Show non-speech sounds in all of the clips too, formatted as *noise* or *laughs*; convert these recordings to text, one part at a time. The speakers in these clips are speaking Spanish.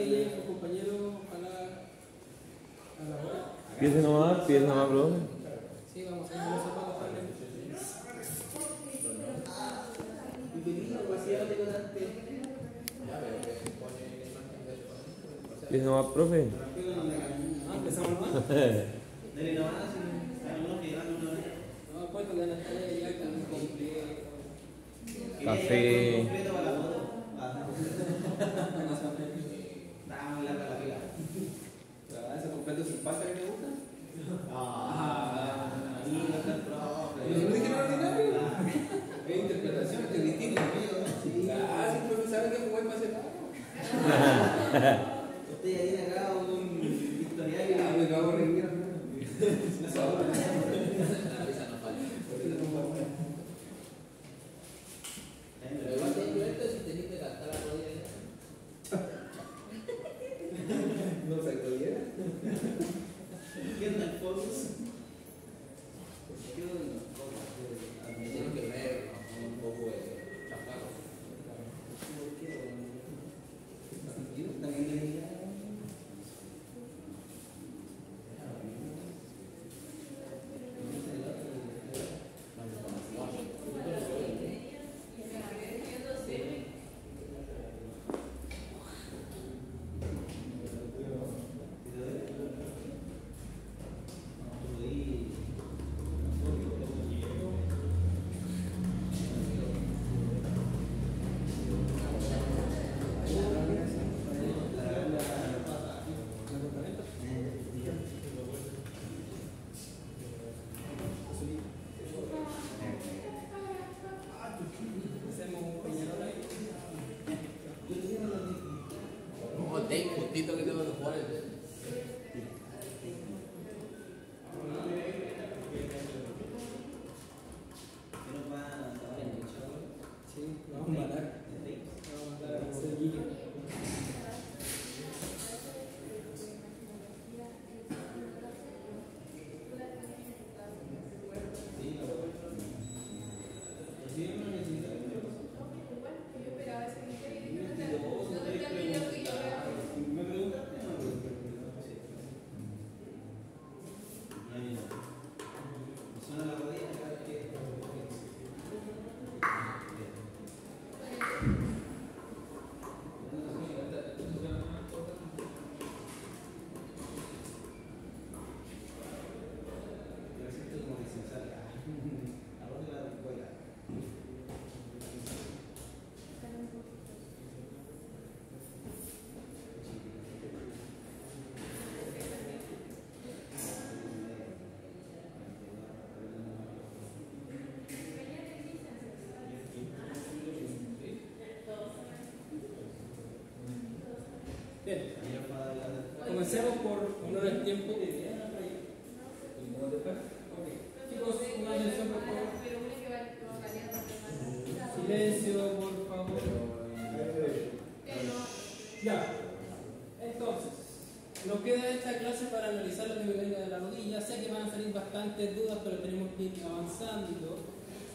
que lleguen sus compañeros a la, a la hora. Nomás, nomás. Sí, vamos a hacer los zapatos también. Piensa nomás, profe. Ah, empezamos nomás. Dale nomás, que una. No, cuánto ganas de ya con completo. Café. Completo para la foto. Ah. Muy larga la fila. ¿Ese completo sin pasta que te gusta? Ah, ahí no está el profe. ¿Lo dije en ordinario? Es interpretación, te distingue. Ah, sí, profe, ¿sabe que jugué para ese ya tiene acá un historial y Ah, me cago en reír.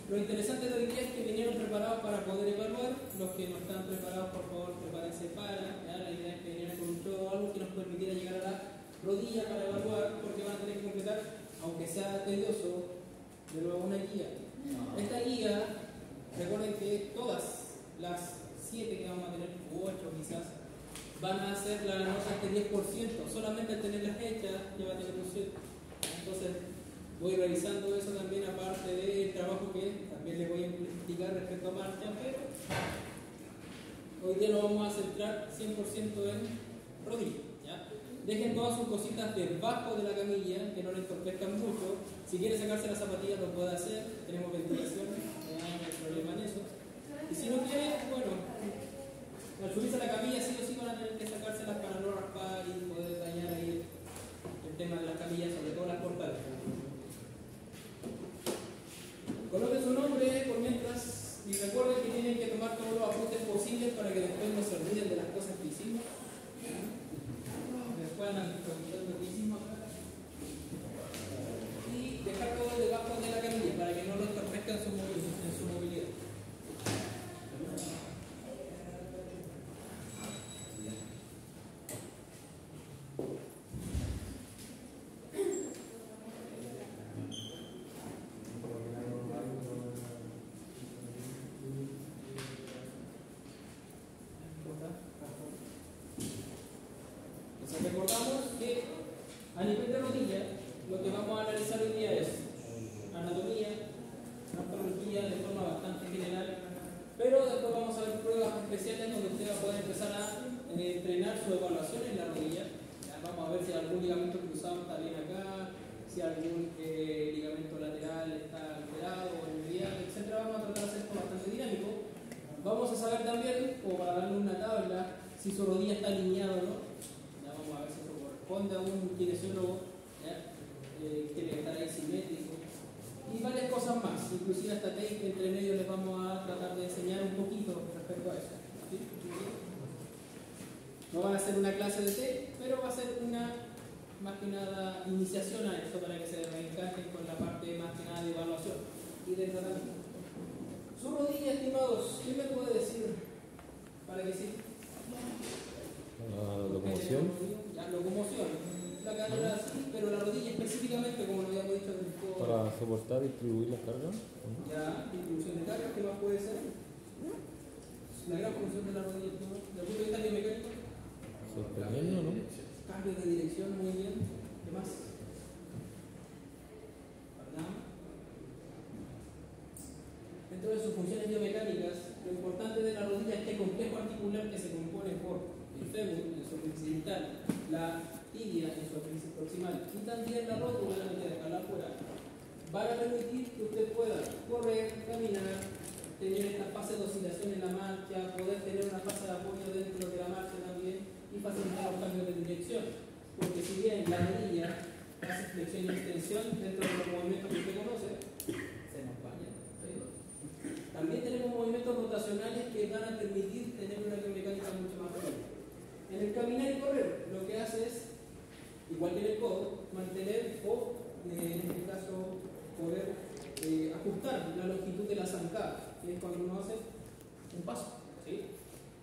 Lo interesante de hoy día es que vinieron preparados para poder evaluar. Los que no están preparados, por favor, prepárense para. ¿ya? La idea es que vinieran con todo algo que nos permitiera llegar a la rodilla para evaluar, porque van a tener que completar, aunque sea tedioso, de nuevo una guía. Esta guía, recuerden que todas las 7 que vamos a tener, u 8 quizás, van a hacer la nota este 10%. Solamente al tenerlas hechas ya va a tener un 7. Entonces, voy revisando eso también, aparte del trabajo que también les voy a explicar respecto a marcha, pero hoy día nos vamos a centrar 100% en rodillas. Dejen todas sus cositas debajo de la camilla, que no les entorpezcan mucho. Si quiere sacarse las zapatillas, lo puede hacer. Tenemos ventilación, no hay problema en eso. Y si no quiere, bueno, al subirse a la camilla, sí o sí van a tener que sacárselas para no raspar y poder dañar ahí el tema de las camillas, sobre todo las portales. Coloquen su nombre por mientras y recuerden que tienen que tomar todos los apuntes posibles para que después no se olviden de las. Después andan preguntando qué hicimos acá. Y dejar todo debajo de la camilla para que no lo entorpezca en su, movi- en su movilidad. Entonces recordamos que a nivel de rodilla, lo que vamos a analizar hoy día es anatomía, antropología de forma bastante general, pero después vamos a ver pruebas especiales donde usted va a poder empezar a eh, entrenar su evaluación en la rodilla. Ya vamos a ver si algún ligamento cruzado está bien acá, si algún eh, ligamento lateral está alterado o en medial, etc. Vamos a tratar de hacer esto bastante dinámico. Vamos a saber también, como para darle una tabla, si su rodilla está alineada o no. Ya vamos a ver si eso corresponde a un kinesiólogo. ¿ya? Eh, tiene que estar ahí simétrico. Y varias cosas más. Inclusive hasta tape entre medio les vamos a tratar de enseñar un poquito respecto a eso. ¿sí? No van a hacer una clase de té, pero va a ser una más que nada iniciación a esto para que se reencajen con la parte más que nada de evaluación y de tratamiento. Su rodilla, estimados, ¿qué me puede decir para que sí? La locomoción. La locomoción. La cadera sí, pero la rodilla específicamente, como lo habíamos dicho del todo. Para soportar y distribuir la carga. Ya, distribución de carga, ¿qué más puede ser? La gran función de la rodilla, ¿no? Desde el punto de vista biomecánico, Sosteniendo, ¿no? cambio de dirección muy bien. ¿Qué más? ¿Verdad? Dentro de sus funciones biomecánicas, lo importante de la rodilla es que el complejo articular que se compone por el fémur en su occidental, la tibia en su apéndice proximal y también la rótula, la mitad de acá afuera, van a permitir que usted pueda correr, caminar, tener esta fase de oscilación en la marcha, poder tener una fase de apoyo dentro de la marcha también y facilitar los cambios de dirección. Porque si bien la rodilla hace flexión y extensión dentro de los movimientos que usted conoce, se nos vaya. También tenemos movimientos rotacionales que van a permitir tener una biomecánica mucho más rápida. En el caminar y correr, lo que hace es, igual que en el codo, mantener o, eh, en este caso, poder eh, ajustar la longitud de la zancada, que es cuando uno hace un paso. ¿sí?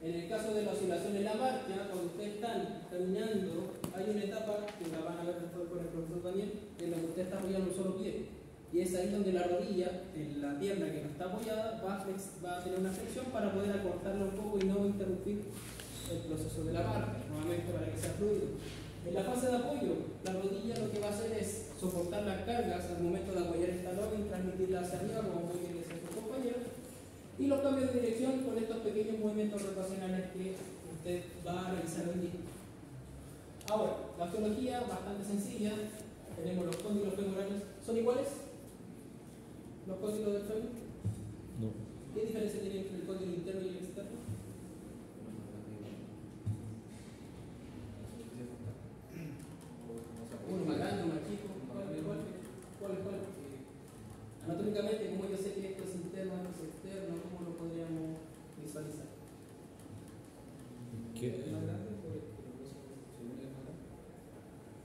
En el caso de la oscilación en la marcha, cuando ustedes están caminando, hay una etapa que la van a ver después con el profesor también, en la que usted está apoyando un solo pie. Y es ahí donde la rodilla, en la pierna que no está apoyada, va a, flex- va a tener una flexión para poder acortarla un poco y no interrumpir el proceso de la marcha, nuevamente para que sea fluido. En la fase de apoyo, la rodilla lo que va a hacer es soportar las cargas al momento de apoyar el talón y transmitirla hacia arriba, como muy bien decía su compañero. Y los cambios de dirección con estos pequeños movimientos rotacionales que usted va a realizar hoy día. Ahora, la geología bastante sencilla. Tenemos los cóndilos femorales. ¿Son iguales? ¿Los cóndilos del fémur? No. ¿Qué diferencia tiene entre el cóndilo interno y el externo? Uno más grande, uno más chico. ¿Cuál es cuál? ¿Cuál es cuál? Anatómicamente, como yo sé que esto es interno, esto es externo, ¿cómo lo podríamos visualizar? ¿Qué? ¿Es más grande?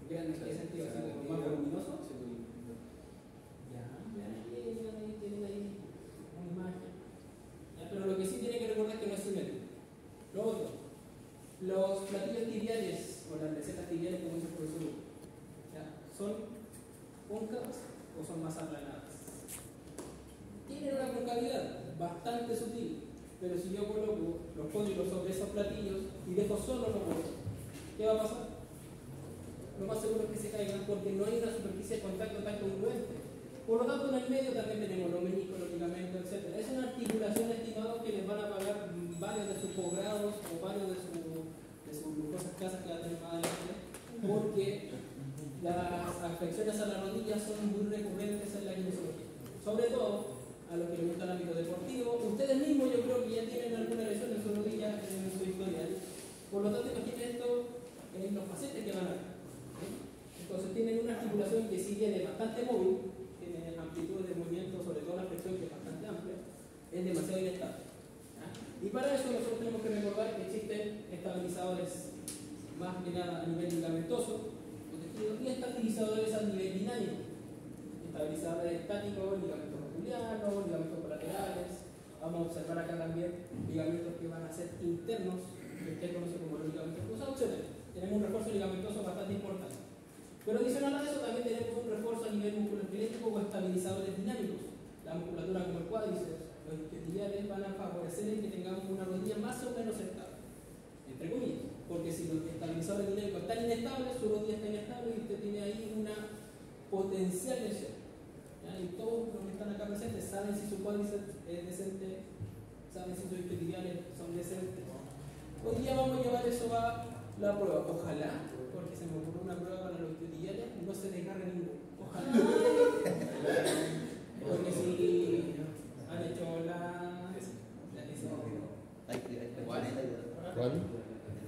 ¿Grande en qué sentido? ¿Así como más voluminoso? Ya, vean ahí, tienen ahí una imagen. Ya, pero lo que sí tienen que recordar es que no es simétrico. Lo otro, los platillos tibiales, o las recetas tibiales, como dice el profesor ya, ¿son cóncavas o son más aplanadas? Tienen una concavidad bastante sutil, pero si yo coloco los códigos sobre esos platillos y dejo solo los huesos, ¿qué va a pasar? Lo más seguro es que se caigan porque no hay una superficie de contacto tan congruente. Por lo tanto, en el medio también tenemos los meniscos, los ligamentos, etc. Es una articulación estimada que les van a pagar varios de sus posgrados o varios de, su- de sus lujosas casas que va a tener más adelante, porque las afecciones a la rodilla son muy recurrentes en la kinesiología. Sobre todo a los que les gusta el ámbito deportivo. Ustedes mismos yo creo que ya tienen alguna lesión en su rodilla en su historial. Por lo tanto, imaginen esto en los pacientes que van a ver. ¿sí? Entonces tienen una articulación que si bien es bastante móvil, tiene amplitud de movimiento, sobre todo la flexión que es bastante amplia, es demasiado inestable. Y para eso nosotros tenemos que recordar que existen estabilizadores más que nada a nivel ligamentoso y estabilizadores a nivel dinámico. Estabilizadores estáticos, ligamentos rotulianos, ligamentos colaterales. Vamos a observar acá también ligamentos que van a ser internos, que usted conoce como los ligamentos cruzados, etc. Tenemos un refuerzo ligamentoso bastante importante. Pero adicional a eso también tenemos un refuerzo a nivel musculoesquelético o estabilizadores dinámicos. La musculatura como el cuádriceps, los isquiotibiales van a favorecer en que tengamos una rodilla más o menos estable. Entre comillas. Porque si los estabilizadores estabilizador dinámico está inestable, su rodilla está inestable y usted tiene ahí una potencial lesión. ¿ya? Y todos los que están acá presentes saben si su cuádriceps es decente, saben si sus isquiotibiales son decentes. Hoy día vamos a llevar eso a la prueba. Ojalá, porque se me ocurrió una prueba para los isquiotibiales, no se desgarre ninguno. Ojalá. *laughs* Porque si han hecho la... la la idea. ¿Cuál?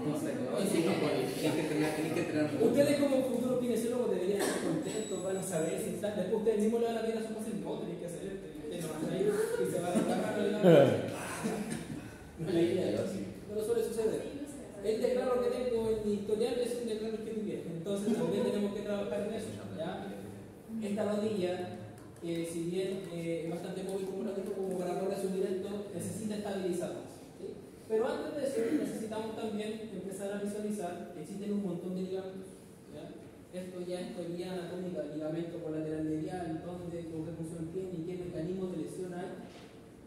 No sé, no, sí, no puedes. Tienes que entrenar, tienes que entrenar mucho. Ustedes como futuros kinesiólogos deberían estar contentos, van a saber si están, después ustedes mismos le van a pedir a su paciente, no, tenéis que hacer esto, y ustedes no van a ir y se van a agarrar la No *laughs* idea, pero suele suceder. El declaro que tengo en mi historial es un declaro que entonces también tenemos que trabajar en eso. ¿ya? Esta rodilla, eh, si bien eh, es bastante móvil como lo dijo, como para poder subir esto, necesita estabilizarnos. Pero antes de eso necesitamos también empezar a visualizar que existen un montón de ligamentos. Esto ya es teoría anatómica, ligamento colateral medial, dónde, con qué función tiene y qué mecanismos de lesión hay.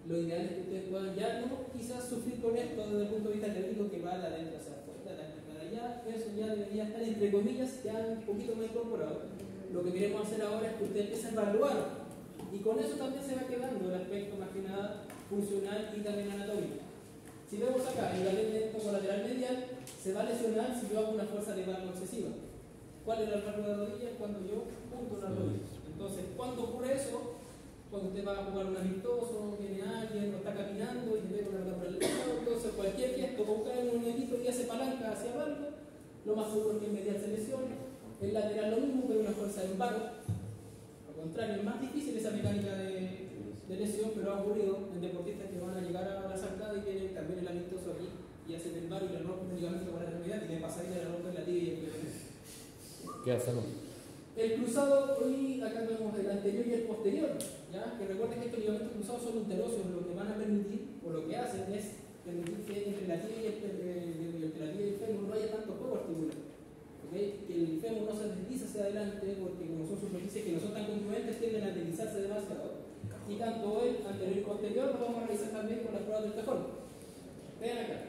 Lo ideal es que ustedes puedan ya no quizás sufrir con esto desde el punto de vista teórico que va de adentro hacia afuera, de para allá, eso ya debería estar entre comillas ya un poquito más incorporado. Lo que queremos hacer ahora es que usted empiece a evaluar y con eso también se va quedando el aspecto más que nada funcional y también anatómico. Si vemos acá, el ligamento colateral medial se va a lesionar si yo hago una fuerza de barro excesiva. ¿Cuál es el rango de rodilla? Cuando yo punto la rodilla. Entonces, ¿cuándo ocurre eso? Cuando usted va a jugar un amistoso, viene alguien, o está caminando y le pega una por el lado, entonces cualquier gesto, con cae en un edito y hace palanca hacia abajo, lo más seguro es que el medial se lesione. El lateral lo mismo, pero una fuerza de barro. Al contrario, es más difícil esa mecánica de, de lesión, pero ha ocurrido en deportistas que van a llegar a la zancada y tienen también el amistoso aquí y hacen el barro y le rompen el ligamento con la extremidad y le pasa y le rompen la tibia y el. ¿Qué hacemos? El cruzado, hoy acá vemos el anterior y el posterior, ¿ya? que recuerden que estos ligamentos cruzados son ulterosos, lo que van a permitir, o lo que hacen es permitir que entre la tibia y el, eh, entre la tibia y el fémur no haya tanto juego articular. ¿ok? Que el fémur no se desliza hacia adelante, porque como son superficies que no son tan congruentes, tienden a deslizarse demasiado. Y tanto el anterior y posterior lo vamos a realizar también con las pruebas del cajón. Vean acá.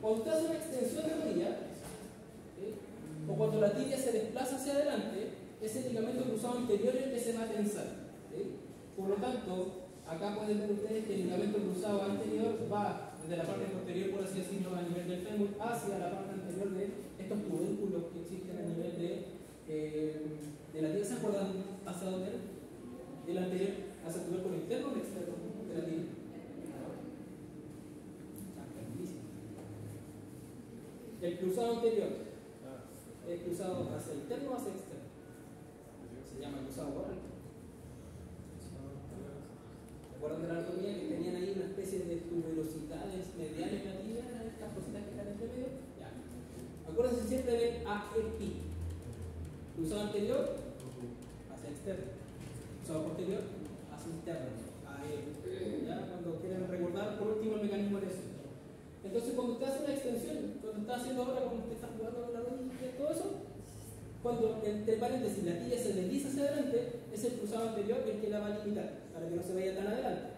Cuando usted hace una extensión de rodilla, ¿ok? o cuando la tibia se desplaza hacia adelante, es el ligamento cruzado anterior el que se va a tensar. ¿sí? Por lo tanto, acá pueden ver ustedes que el ligamento cruzado anterior va desde la parte posterior, por así decirlo, a nivel del fémur, hacia la parte anterior de estos tubérculos que existen a nivel de, eh, de la tibia. ¿Se acuerdan hacia dónde? El anterior, hacia el tubérculo interno o el externo de la. El cruzado anterior es cruzado hacia el interno o hacia el externo. Se llama cruzado correcto. ¿Recuerdan de la anatomía que tenían ahí una especie de tuberosidades mediales tibia, estas cositas que están entre medio? Ya. Acuérdense siempre de AEP. Cruzado anterior hacia externo. Cruzado posterior hacia interno. AEP. ¿Ya? Cuando quieren recordar por último el mecanismo de eso. Entonces, cuando usted hace una extensión, cuando está haciendo ahora, cuando usted está jugando con la rodilla y todo eso, cuando entre paréntesis la tibia se desliza hacia adelante, es el cruzado anterior el que la va a limitar para que no se vaya tan adelante.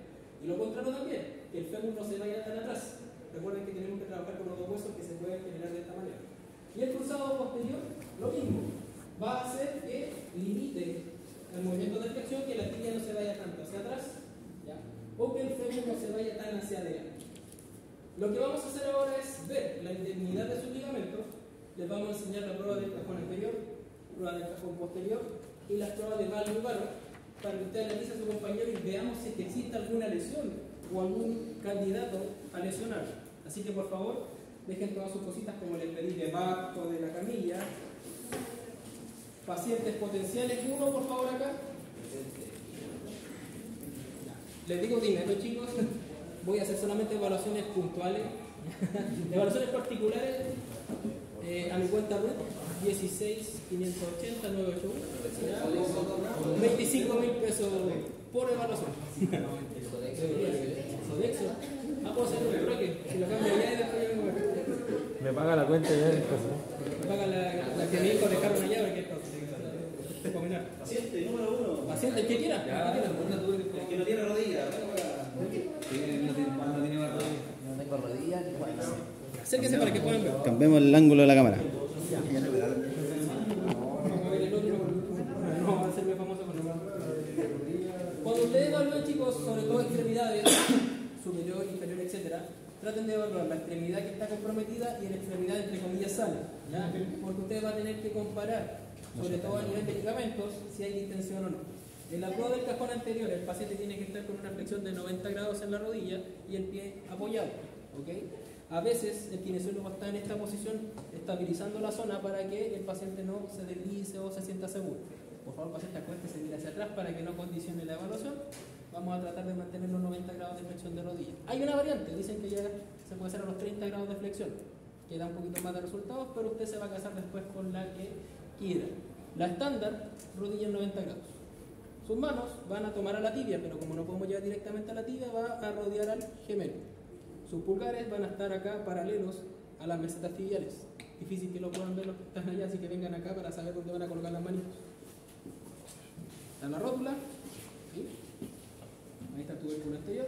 Y lo contrario también, que el fémur no se vaya tan atrás. Recuerden que tenemos que trabajar con los dos huesos que se pueden generar de esta manera. Y el cruzado posterior, lo mismo, va a hacer que limite el movimiento de flexión, que la tibia no se vaya tanto hacia atrás, o que el fémur no se vaya tan hacia adelante. Lo que vamos a hacer ahora es ver la indemnidad de sus ligamentos. Les vamos a enseñar la prueba del cajón anterior, prueba del cajón posterior y las pruebas de valgo y para que usted analice a su compañero y veamos si es que existe alguna lesión o algún candidato a lesionar. Así que por favor, dejen todas sus cositas como les pedí debajo de la camilla. Pacientes potenciales, uno por favor acá. Les digo dinero chicos, *laughs* voy a hacer solamente evaluaciones puntuales, *laughs* evaluaciones particulares eh, a mi cuenta web 16 580 981 25 25 mil pesos por evaluación. Sodexo. Ah, puedo hacer un bloque. Si lo cambio ya y después yo me Me paga la cuenta ya me paga la, la que mi hijo le carga una llave que es para combinar. Paciente número uno. Paciente, el que quiera. Ya, el que quiera. ponte tú el que no tiene rodilla. Tiene- no tiene- no tiene rodillas. No tengo rodilla ni. Acérquese para que puedan ver. Cambiemos el ángulo de la cámara. Cuando ustedes evalúen, chicos, sobre todo extremidades, *coughs* superior, inferior, etcétera, traten de evaluar la extremidad que está comprometida y la extremidad entre comillas sana. ¿ya? Porque ustedes van a tener que comparar, sobre todo a nivel de ligamentos, si hay distensión o no. En la prueba del cajón anterior, el paciente tiene que estar con una flexión de 90 grados en la rodilla y el pie apoyado. ¿ok? A veces el kinesiólogo está en esta posición estabilizando la zona para que el paciente no se deslice o se sienta seguro. Por favor, paciente, acuéstese y mire hacia atrás para que no condicione la evaluación. Vamos a tratar de mantener los 90 grados de flexión de rodilla. Hay una variante, dicen que ya se puede hacer a los 30 grados de flexión, que da un poquito más de resultados, pero usted se va a casar después con la que La estándar, rodilla en 90 grados. Sus manos van a tomar a la tibia, pero como no podemos llevar directamente a la tibia, va a rodear al gemelo. Sus pulgares van a estar acá paralelos a las mesetas tibiales. Difícil que lo puedan ver los que están allá, así que vengan acá para saber dónde van a colocar las manitos. Está la rótula. ¿sí? Ahí está el tubérculo anterior.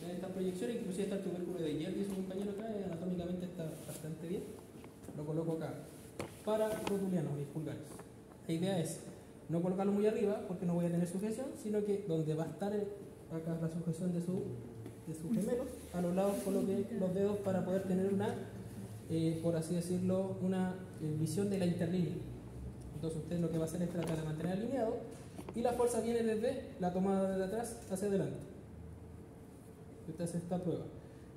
Vean esta proyección, inclusive está el tubérculo de Yel y su compañero acá, anatómicamente está bastante bien. Lo coloco acá. Para rotulianos, mis pulgares. La idea es no colocarlo muy arriba porque no voy a tener sujeción, sino que donde va a estar acá la sujeción de su, de sus gemelos, a los lados coloque los dedos para poder tener una, eh, por así decirlo, una eh, visión de la interlínea. Entonces usted lo que va a hacer es tratar de mantener alineado y la fuerza viene desde la tomada de atrás hacia adelante. Usted hace esta prueba.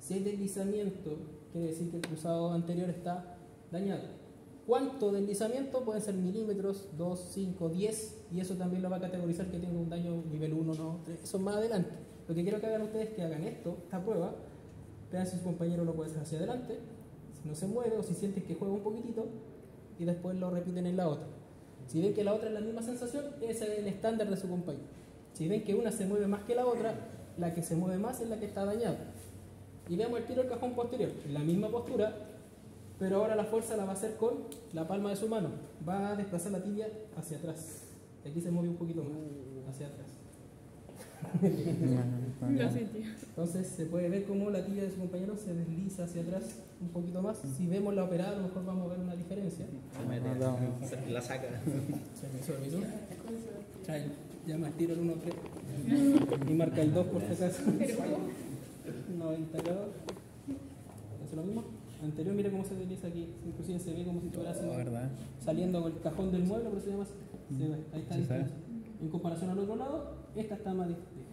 Si hay deslizamiento, quiere decir que el cruzado anterior está dañado. ¿Cuánto deslizamiento? Pueden ser milímetros, 2, 5, 10, y eso también lo va a categorizar que tenga un daño nivel 1, no, 3. Eso más adelante. Lo que quiero que hagan ustedes es que hagan esto, esta prueba, vean si su compañero lo puede hacer hacia adelante, si no se mueve o si sienten que juega un poquitito, y después lo repiten en la otra. Si ven que la otra es la misma sensación, ese es el estándar de su compañero. Si ven que una se mueve más que la otra, la que se mueve más es la que está dañada. Y veamos el tiro del cajón posterior, en la misma postura, pero ahora la fuerza la va a hacer con la palma de su mano. Va a desplazar la tibia hacia atrás. Y aquí se mueve un poquito más, hacia atrás. *laughs* Entonces se puede ver cómo la tibia de su compañero se desliza hacia atrás un poquito más. Si vemos la operada, a lo mejor vamos a ver una diferencia. La saca. *laughs* Se me hizo, me hizo. Trae, llama al tiro el 1 3 y marca el 2 por si acaso. 90 grados. ¿Hace lo mismo? Anterior, mira cómo se desliza aquí. Inclusive se ve como si estuviera haciendo- saliendo con el cajón del mueble, pero se llama así. Se ve, ahí está la. En comparación al otro lado, esta está más difícil.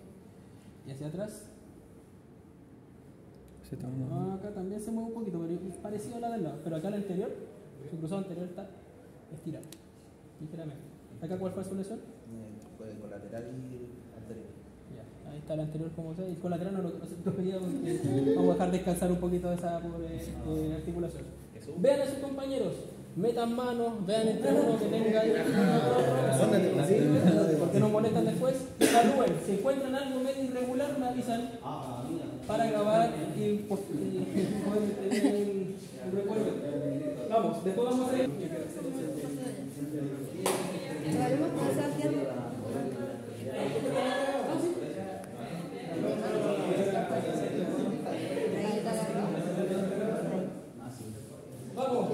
Y hacia atrás, ah, acá también se mueve un poquito, pero es parecido a la del lado. Pero acá la anterior, su cruzado anterior está estirado, ligeramente. ¿Acá cuál fue su lesión? Fue colateral y anterior. Ahí está el anterior como sea, y colateral no lo quería porque vamos a dejar descansar un poquito de esa pobre eh, articulación. Vean a sus compañeros, metan manos, vean entre uno que tenga ahí. Porque nos molestan después. Evalúen, si encuentran algo medio irregular, me avisan para grabar y, pues, y recuerdo. Vamos, después vamos a hacer. Vamos,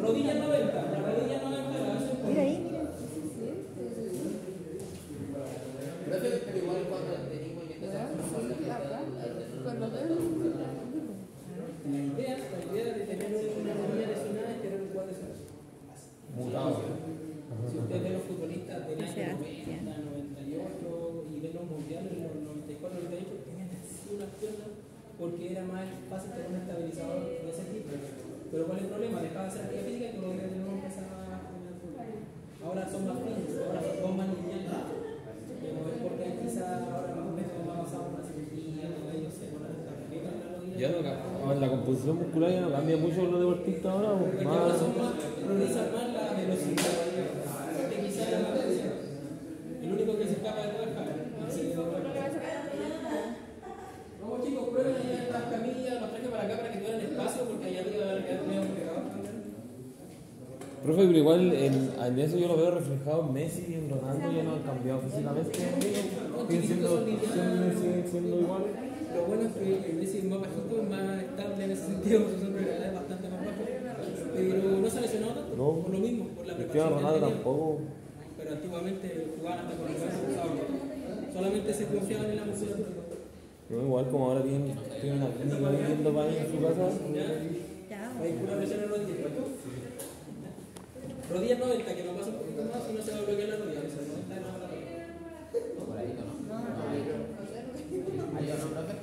rodilla 90, la rodilla 90 la hacen con- Mira ahí, mira. Pero igual cuando tenemos que empezar Con los dedos. La idea, la idea de tener una rodilla lesionada es tener un cuadro lesionado. Si usted ve los futbolistas del año 90, 98 y ve los mundiales de los 94, 98, tenían así unas piernas porque era más fácil tener un estabilizador de ese tipo. Pero ¿cuál es el problema? Dejaba de hacer actividad física y tu rodilla de nuevo empezaba a tener problemas. Ahora son más finas, ahora son dos más lineales. Pero es porque quizá ahora los métodos más avanzados para cirugía, todo ello se van a desarrollar la rodilla. Ya no ca- ah, la composición muscular ya no cambia mucho con los deportistas ahora. o Porque ahora Más, son más, priorizan más la velocidad que quizá la potencia. El único que se escapa de Profe, pero igual en, eso yo lo veo reflejado en Messi y en Ronaldo ya no han cambiado físicamente. Siguen siendo, siguen, siendo iguales. Lo bueno es que el Messi es más bajito, es más estable en ese sentido, su *laughs* gravedad es bastante más bajo. Pero no se ha lesionado tanto, No. por lo mismo, por la Cristiano Ronaldo tampoco. Pero antiguamente jugaban hasta con el brazo. Solamente se confiaban en la musculatura. No, igual como ahora tienen, tienen una clínica viviendo para en su casa. Ya, Hay pura lesión en rodilla. Rodilla 90, que no pasa un poquito más y no se va a bloquear la rodilla. O sea, 90 no la rodilla. Por ahí, ¿no? Ahí. Ahí, ¿o no, profe?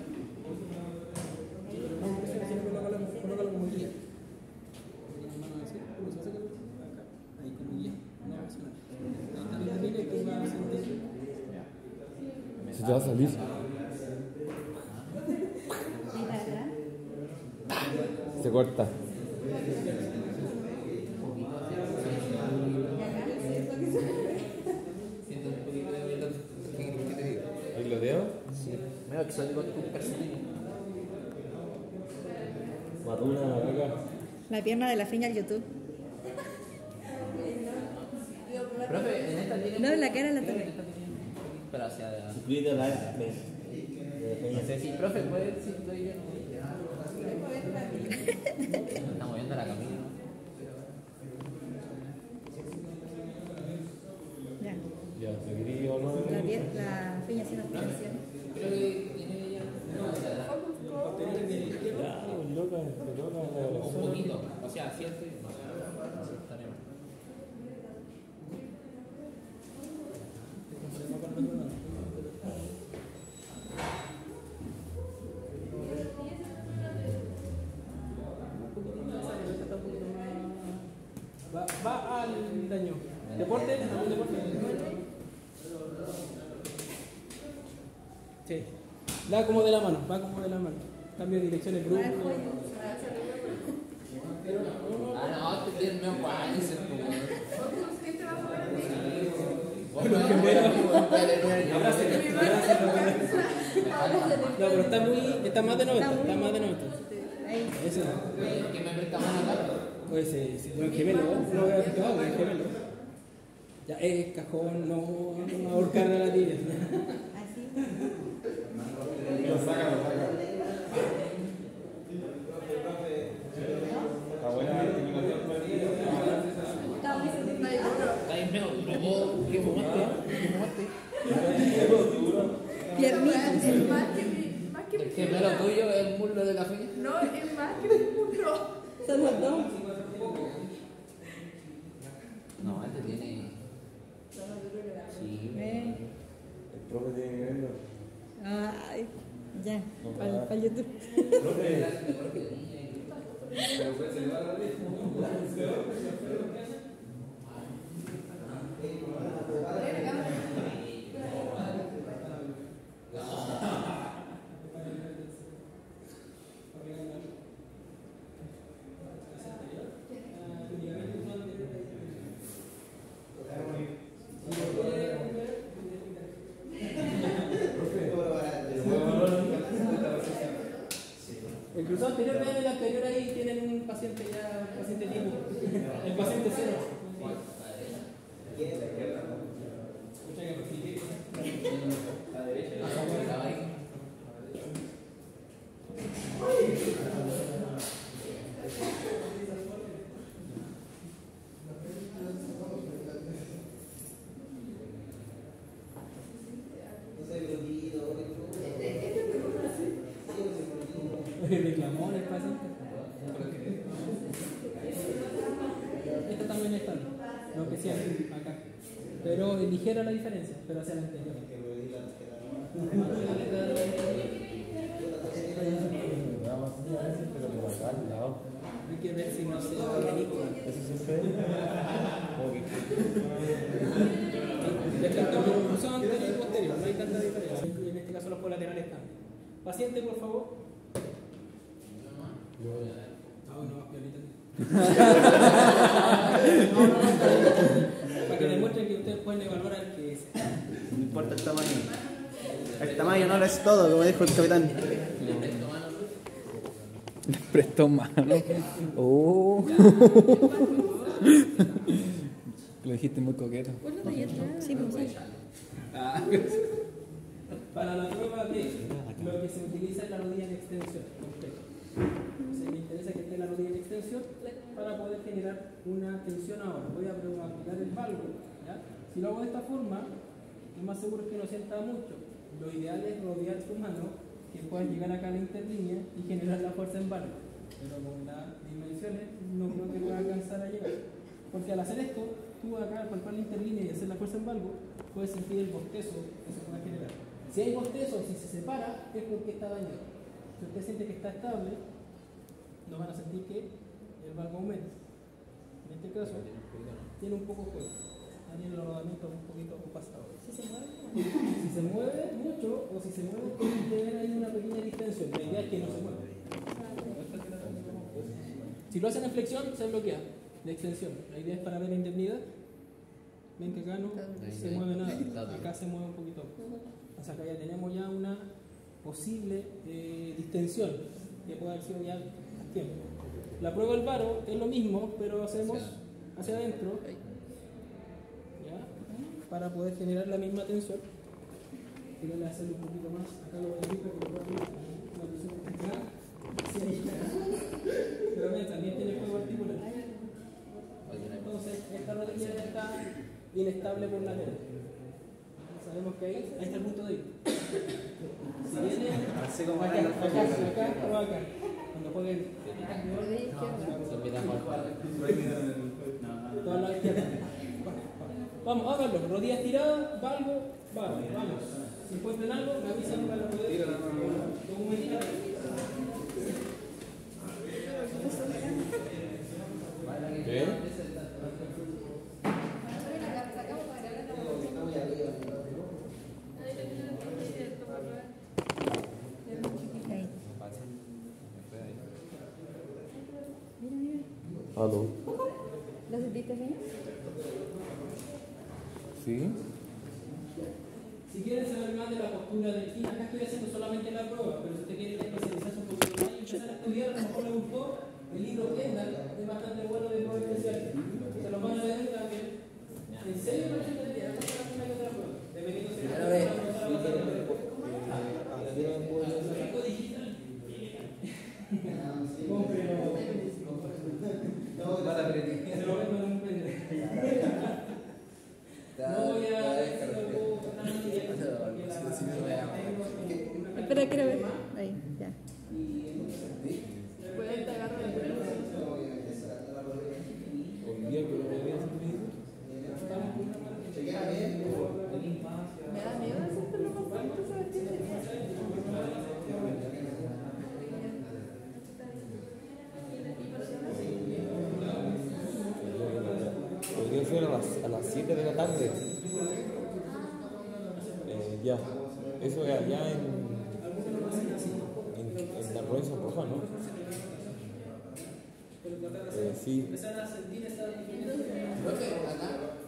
No, eso siempre colócalo, colócalo como guía. Con la mano así, ¿cómo se hace? Acá, ahí como guía. No, no. Ahí tú vas eso. Se te va a salir. Se corta. Siento un poquito de miedo. ¿Qué te digo? ¿Ahí lo veo? Sí. Medio exótico tu personaje. Mató una vaca. La pierna de la fiña al YouTube. Profe, en esta tiene. No, en la cara la tomé. Pero hacia. Suscríbete a la No sé si, profe, puede decir si estoy bien. Está moviendo la camilla, ¿no? Ya. Ya, ¿te quería o no? La fiña haciendo extensión. Creo que tiene ya. No, o sea, Posteriores de la izquierda. Ya, pues, loca, loca la un poquito. O sea, siete. Va, va al daño. ¿Deporte? ¿Algún deporte? Sí. Va como de la mano, va como de la mano. Cambio de dirección el grupo. Ah, no, te tienes medio guay, No, pero está más de 90. Está más de 90. Ahí. Ese no. que me presta acá. Pues ese, ese, no es gemelo, no voy a decir que no, es gemelo. Ya, es cajón, no, no ahorcar a la tibia. Así. Lo saca, lo saca. Está buena Está ahí medio duro, vos, ¿qué fumaste? ¿Qué fumaste? Piernitas. Es más que mi- más que El mi gemelo tuyo es el muslo de la fiña. No, es más que. Son los dos. No, este tiene. Sí. El profe tiene que verlo. Ay. Ya. Para el YouTube. El cruzado anterior, el anterior ahí, tienen un paciente ya, paciente tipo. El paciente cero. Reclamó el paciente. Esta también está, lo que sea acá. Pero ligera la diferencia, pero hacia la anterior. *laughs* Hay que ver si no se. Eso siempre cruzado anterior y posterior, no hay tanta diferencia. En este caso los colaterales cambian. Paciente, por favor. Ah, bueno, *laughs* más piolita. Para que demuestren que ustedes pueden evaluar al que es. No importa el tamaño. El tamaño no lo es todo, como dijo el capitán. Le prestó mano. Oh. Lo dijiste muy coqueto. Sí, pues sí. Para la prueba de lo que se utiliza es la rodilla en extensión. Entonces me interesa que esté la rodilla en extensión para poder generar una tensión ahora. Voy a aplicar el valgo. Si lo hago de esta forma, lo más seguro es que no sienta mucho. Lo ideal es rodear tu mano, que puedas llegar acá a la interlínea y generar la fuerza en valgo. Pero con las dimensiones no creo que pueda alcanzar a llegar. Porque al hacer esto, tú acá al palpar la interlínea y hacer la fuerza en valgo, puedes sentir el bostezo que se puede generar. Si hay bostezo, si se separa, es porque está dañado. Si usted siente que está estable, no van a sentir que el valgo aumenta. En este caso, tiene un poco juego. Rodamientos un poquito. Si se mueve, Si se mueve mucho o si se mueve, que haber ahí una pequeña distensión. La idea es que no se mueva. Si lo hacen en flexión, se bloquea de extensión. La idea es para ver la indemnidad. Ven que acá no se mueve nada. Acá se mueve un poquito. O sea, acá ya tenemos ya una posible eh, distensión que puede haber sido ya tiempo. La prueba del varo es lo mismo, pero hacemos hacia adentro. Para poder generar la misma tensión. Quiero hacerlo un poquito más. Acá lo voy a abrir para que lo puedan. La presión ahí. Pero también tiene juego articular. Entonces, esta rodilla ya está inestable por la derecha. Sabemos que ahí, ahí está el punto de ida. Si viene Así como acá, acá, acá o acá, cuando jueguen. Se izquierda. Vamos, háganlo. Rodillas tiradas, valgo, vamos, vamos. Si encuentran algo, me avisan para poder documentar. ¿Qué? Ahí. Mira, mira. ¿Aló? ¿Sí? Si quieren saber más de la postura del fin, acá estoy haciendo solamente la prueba, pero si usted quiere especializarse un poquito más y empezar a estudiar, a lo mejor le gustó, el libro Kendall es bastante bueno de prueba especial. Se lo van a leer también. En serio, no se tendría que hacer una que otra prueba. Dependiendo si la prueba no se la va a hacer. Saco digital. Cómprelo. Se lo vendo en un pendrive. No voy a hacer algo tan directo, porque la- Espera, quiero ver. Ahí, ya. Pueden agarrar el pelo. Hoy día que lo podía hacer. Me da miedo hacerte lo más fuerte, ¿sabes qué? Podría ser a las, a las 7 de la tarde. Eh, ya. Eso es allá en, en, en la Robinson Roja, ¿no? Eh, sí. Empezar a sentir esa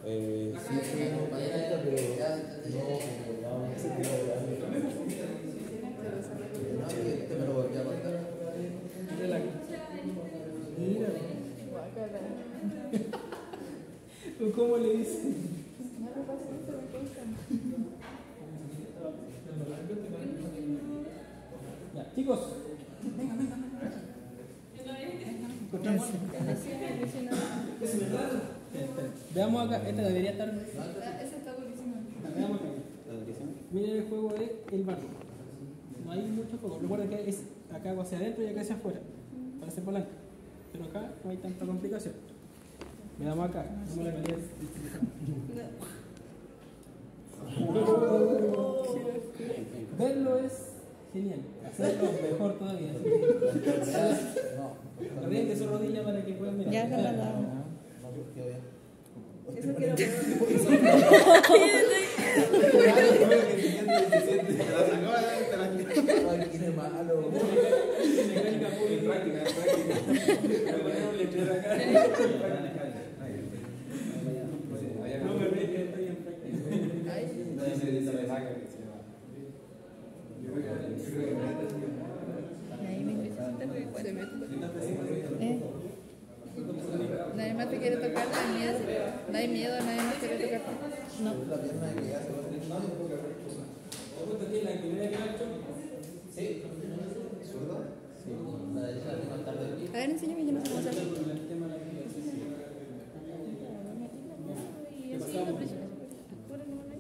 Eh, sí, sí, no, pero ¿Tú ¿Cómo le dices? Ya, chicos. Venga, venga, venga. Encontramos algo. Es verdad. Acá, esta debería estar. Ese está. Veamos acá. Miren el juego de el barco. No hay mucho juego. Recuerden que es acá hago hacia adentro y acá hacia afuera. Para hacer palanca. Pero acá no hay tanta complicación. Veamos acá. Vamos a la calidad Verlo es genial. Hacerlo mejor todavía. Arriente su rodilla para que puedan mirar. Ya la. Eso quiero ver. Práctica. *laughs* *laughs* Ahí me. Nadie más te quiere tocar, no hay miedo. No hay miedo, nadie más quiere tocar. No. Sí. La derecha la tengo al tarde. A ver, enséñame, yo no sé cómo hacerlo. Con el tema de la fila. Y así lo presionas. Pura, no, no hay.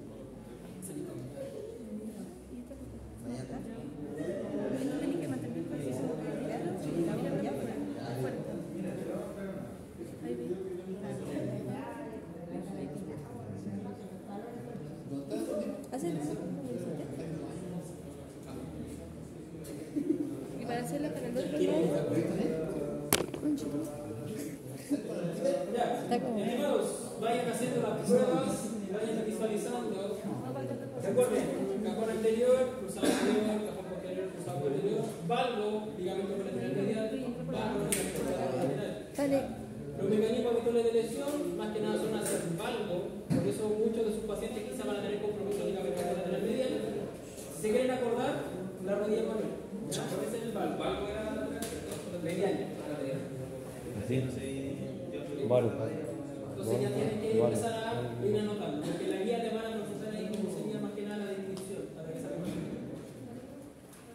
No tenés que mantener el piso. Mira, mira, ya, fuerte. Ahí vi. Así. Y para hacerla para el otro lado. Está como- estimados, vayan haciendo las pruebas y vayan visualizando. Recuerden, cajón anterior, cruzado anterior, cajón posterior, cruzado posterior, valgo, ligamento colateral medial, valgo, ligamento colateral lateral. Dale. Los mecanismos habituales de lesión, más que nada son hacer valgo, por eso muchos de sus pacientes quizá van a tener compromiso de ligamento colateral medial. Si se quieren acordar, la rodilla manual. ¿ya? Ese es el valgo. Valgo era medial. Así. Vale. Entonces ya tienen que empezar a ir anotando, porque la guía le van a procesar ahí como sería más que nada la descripción, para que sepan.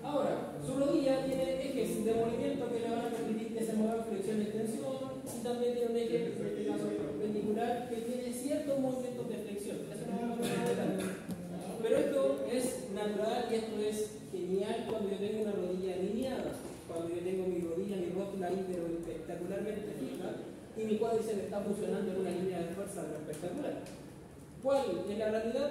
Ahora, su rodilla tiene ejes de movimiento que le van a permitir que se mueva flexión y extensión, y también tiene un eje, en este caso perpendicular, que tiene ciertos movimientos de flexión. Eso no vamos a ver en detalle. Pero esto es natural y esto es genial cuando yo tengo una rodilla alineada, cuando yo tengo mi rodilla, mi rótula ahí, pero espectacularmente fija, mi cuádriceps está funcionando en una línea de fuerza espectacular. ¿Cuál es la realidad?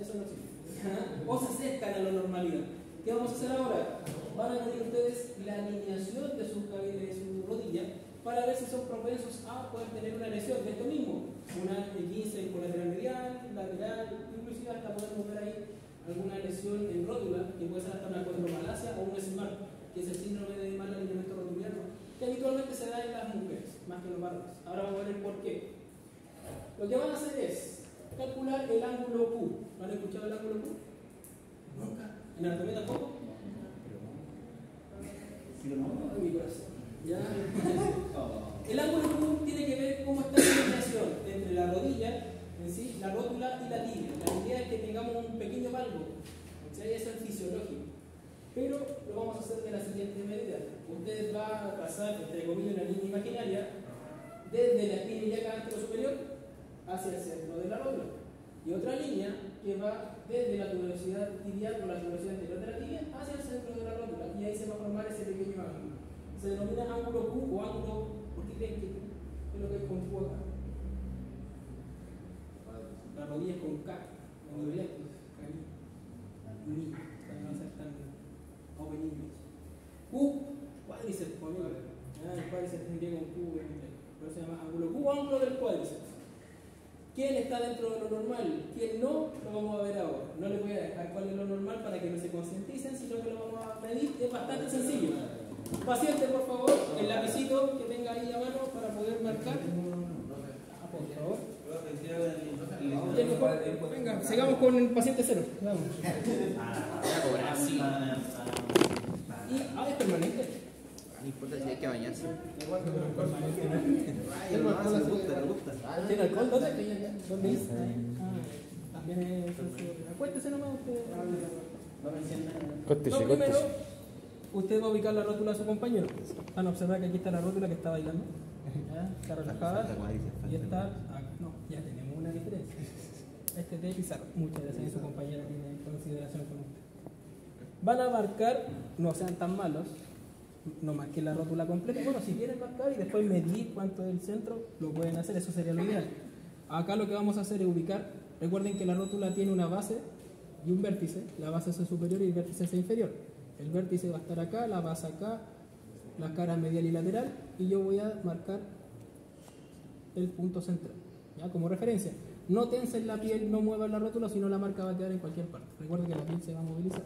Eso no existe. *laughs* O se acercan a la normalidad. ¿Qué vamos a hacer ahora? Van a medir ustedes la alineación de su, cabe- de su rodilla para ver si son propensos a poder tener una lesión de esto mismo. Una E15 colateral medial, lateral, inclusive hasta podemos ver ahí alguna lesión en rótula, que puede ser hasta una condromalacia o un SMART, que es el síndrome de mal alineamiento rotuliano, que habitualmente se da en las mujeres, más que los varones. Ahora vamos a ver el por qué. Lo que van a hacer es calcular el ángulo Q. ¿No han escuchado el ángulo Q? Nunca. ¿En anatomía tampoco? En mi corazón. ¿Ya? *laughs* El ángulo Q tiene que ver cómo está la alineación entre la rodilla, en sí, la rótula y la tibia. La idea es que tengamos un pequeño valgo. ¿cachai? Eso es fisiológico. Pero lo vamos a hacer de la siguiente medida. Usted va a trazar, entre comillas, una línea imaginaria desde la espina ilíaca superior hacia el centro de la rótula. Y otra línea que va desde la tuberosidad tibial o la tuberosidad anterior de la tibia hacia el centro de la rótula. Y ahí se va a formar ese pequeño ángulo. Se denomina ángulo Q o ángulo. ¿Por qué creen que es lo que es con Q acá? La rodilla es con K. Ni, para no ser tan open English. Q, cuádriceps, por. Ah, el cuádriceps tendría con Q se llama ángulo Q, ángulo del cuádriceps. ¿Quién está dentro de lo normal? ¿Quién no? Lo vamos a ver ahora. No les voy a dejar cuál es lo normal para que no se concienticen, sino que lo vamos a medir. Es bastante sencillo. Paciente, por favor, el lapicito que tenga ahí a mano para poder marcar. Ah, por favor. Venga, sigamos con el paciente cero. Vamos. Y, ah, es permanente. No importa si hay que bañarse. *laughs* ¿Tiene alcohol? le gusta, le gusta. ¿Tiene alcohol? ¿Dónde? ¿Dónde? Ah, es sensible. Acuérdese nomás usted. Cóstese, Lo primero, cóstese. usted va a ubicar la rótula de su compañero. Van a observar que aquí está la rótula que está bailando. ¿Ya? Está relajada. Y está. ah, no, ya tenemos una diferencia. Este es de Pizarro. Muchas gracias. Su compañera tiene consideración con usted. Van a marcar, no sean tan malos, no marquen la rótula completa. Bueno, si quieren marcar y después medir cuánto es el centro, lo pueden hacer, eso sería lo ideal. Acá lo que vamos a hacer es ubicar, recuerden que la rótula tiene una base y un vértice, la base es superior y el vértice es inferior. El vértice va a estar acá, la base acá, la cara medial y lateral, y yo voy a marcar el punto central, ¿ya? como referencia. No tensen la piel, no muevan la rótula, si no la marca va a quedar en cualquier parte. Recuerden que la piel se va a movilizar.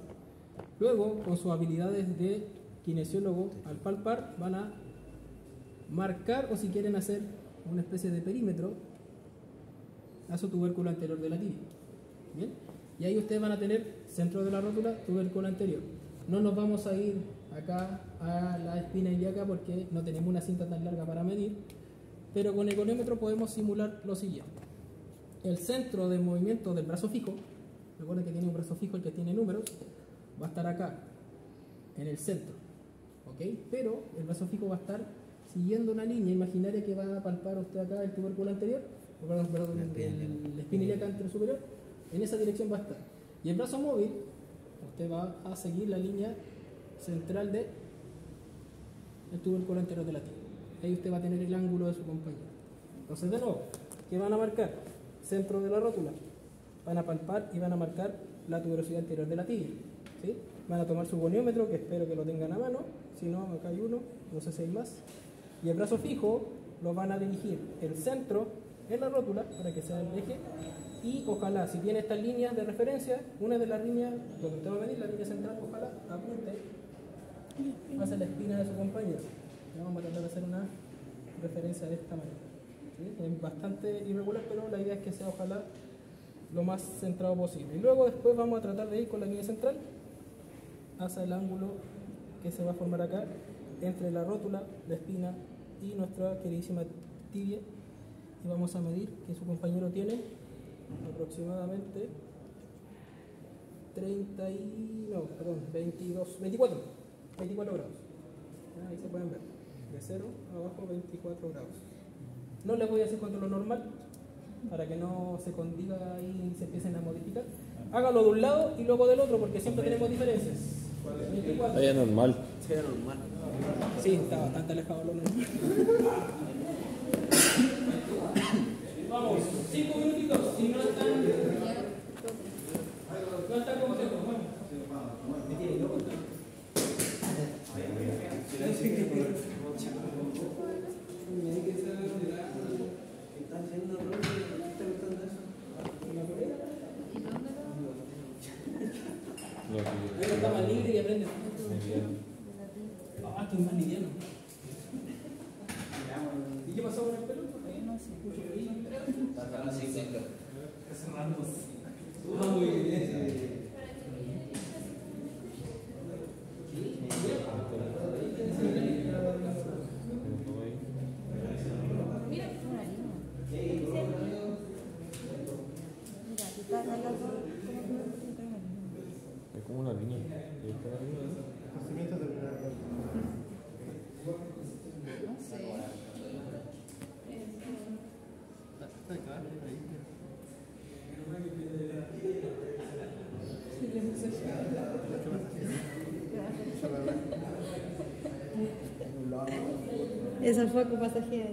Luego, con sus habilidades de kinesiólogo, al palpar, van a marcar o si quieren hacer una especie de perímetro a su tubérculo anterior de la tibia. ¿Bien? Y ahí ustedes van a tener centro de la rótula, tubérculo anterior. No nos vamos a ir acá a la espina ilíaca porque no tenemos una cinta tan larga para medir, pero con el goniómetro podemos simular lo siguiente. El centro de movimiento del brazo fijo, recuerden que tiene un brazo fijo el que tiene números, va a estar acá, en el centro. Pero el brazo fijo va a estar siguiendo una línea imaginaria que va a palpar usted acá el tubérculo anterior, perdón, perdón, el, el, la espina ilíaca anterior en esa dirección va a estar. Y el brazo móvil, usted va a seguir la línea central de el tubérculo anterior de la tibia. Ahí usted va a tener el ángulo de su compañero. Entonces, de nuevo, ¿qué van a marcar? Centro de la rótula. Van a palpar y van a marcar la tuberosidad anterior de la tibia. ¿sí? Van a tomar su goniómetro, que espero que lo tengan a mano. Si no, acá hay uno, no sé si hay más. Y el brazo fijo lo van a dirigir el centro en la rótula para que sea el eje. Y ojalá, si tiene estas líneas de referencia, una de las líneas, donde usted va a medir, la línea central, ojalá apunte hacia la espina de su compañero. Ya Vamos a tratar de hacer una referencia de esta manera. ¿sí? Es bastante irregular, pero la idea es que sea ojalá lo más centrado posible. Y luego después vamos a tratar de ir con la línea central hacia el ángulo que se va a formar acá entre la rótula, la espina y nuestra queridísima tibia. Y vamos a medir que su compañero tiene aproximadamente 30 y... no, perdón, 22, 24, 24 grados. Ya, Ahí se pueden ver, de 0 a abajo 24 grados. No les voy a decir cuánto es lo normal, para que no se condiga y se empiecen a modificar. Hágalo de un lado y luego del otro, porque siempre tenemos diferencias. 24. Vaya normal. Sea normal. Sí, está bastante alejado de lo normal. Vamos, cinco minutitos. Si no están. No están complejos, bueno. Me tiene loco. Lo que- Ahí está más libre y aprende. Ah, que es más liviano. ¿Y qué pasó con el pelo? No sé. Mucho brillo. Ah, muy bien. Mira, una línea. Mira, si estás al lado, ¿cómo te ves? Tiene una línea. Es como una línea. ¿Y esta la línea? No sé. Esa fue con pasajera.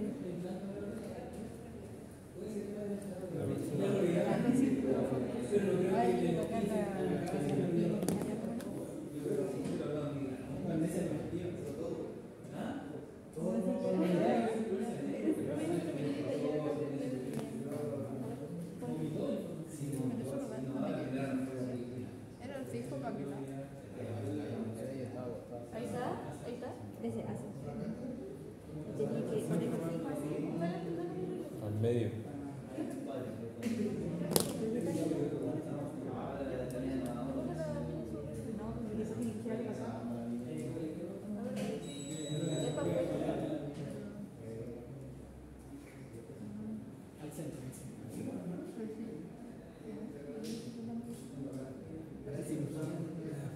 Hay que tocar la- Era el fijo para que Ahí está, ahí está. Ese así. Tenía que poner el fijo así. Al medio. No, porque eso tiene que girar para acá. Al centro. Sí, fue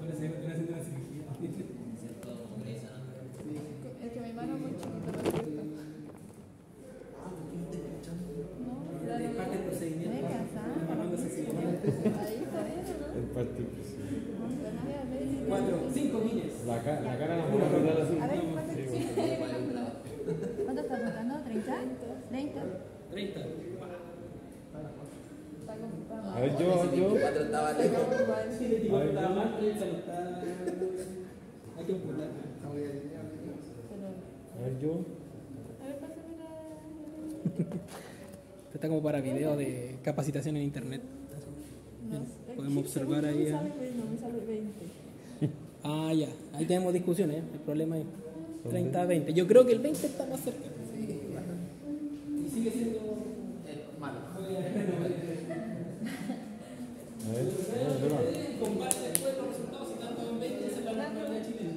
una cirugía, una cirugía. Es que mi mano es muy chiquita para esto. No, Es parte del procedimiento. Armando se sigue. ahí está bien, ¿no? Es parte, pues, sí. Cuatro, cinco guineas. La, ca- la cara la vamos a arreglar así. A ver, ¿cuánto, sí, ¿cuánto estás buscando? ¿30? ¿30? 30. Está complicado. A ver, yo, yo. Cuatro estaba lejos. Si le digo que estaba mal, él se lo está. Hay que ocultar. A ver, yo. A ver, pásame la... Está como para video de capacitación en internet. Bien, Podemos observar ahí. No a- me sale, no me sale 20. *laughs* Ah, ya. Ahí tenemos discusiones. ¿eh? El problema es 30 a 20. Yo creo que el 20 está más cerca. Y sigue siendo. Malo. *laughs* A ver. Comparte después los resultados y tanto en 20 esa es la normalidad chilena.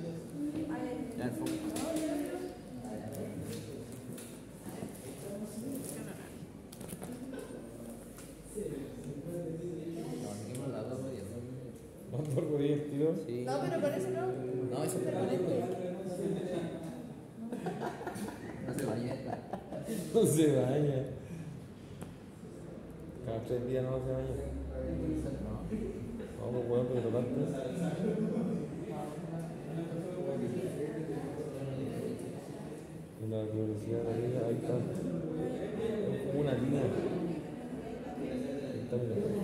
no *laughs* se baña. Cada tres días no se baña. No, no, bueno, porque lo En la Universidad de la Liga, ahí está. Una línea. Ahí está, mira.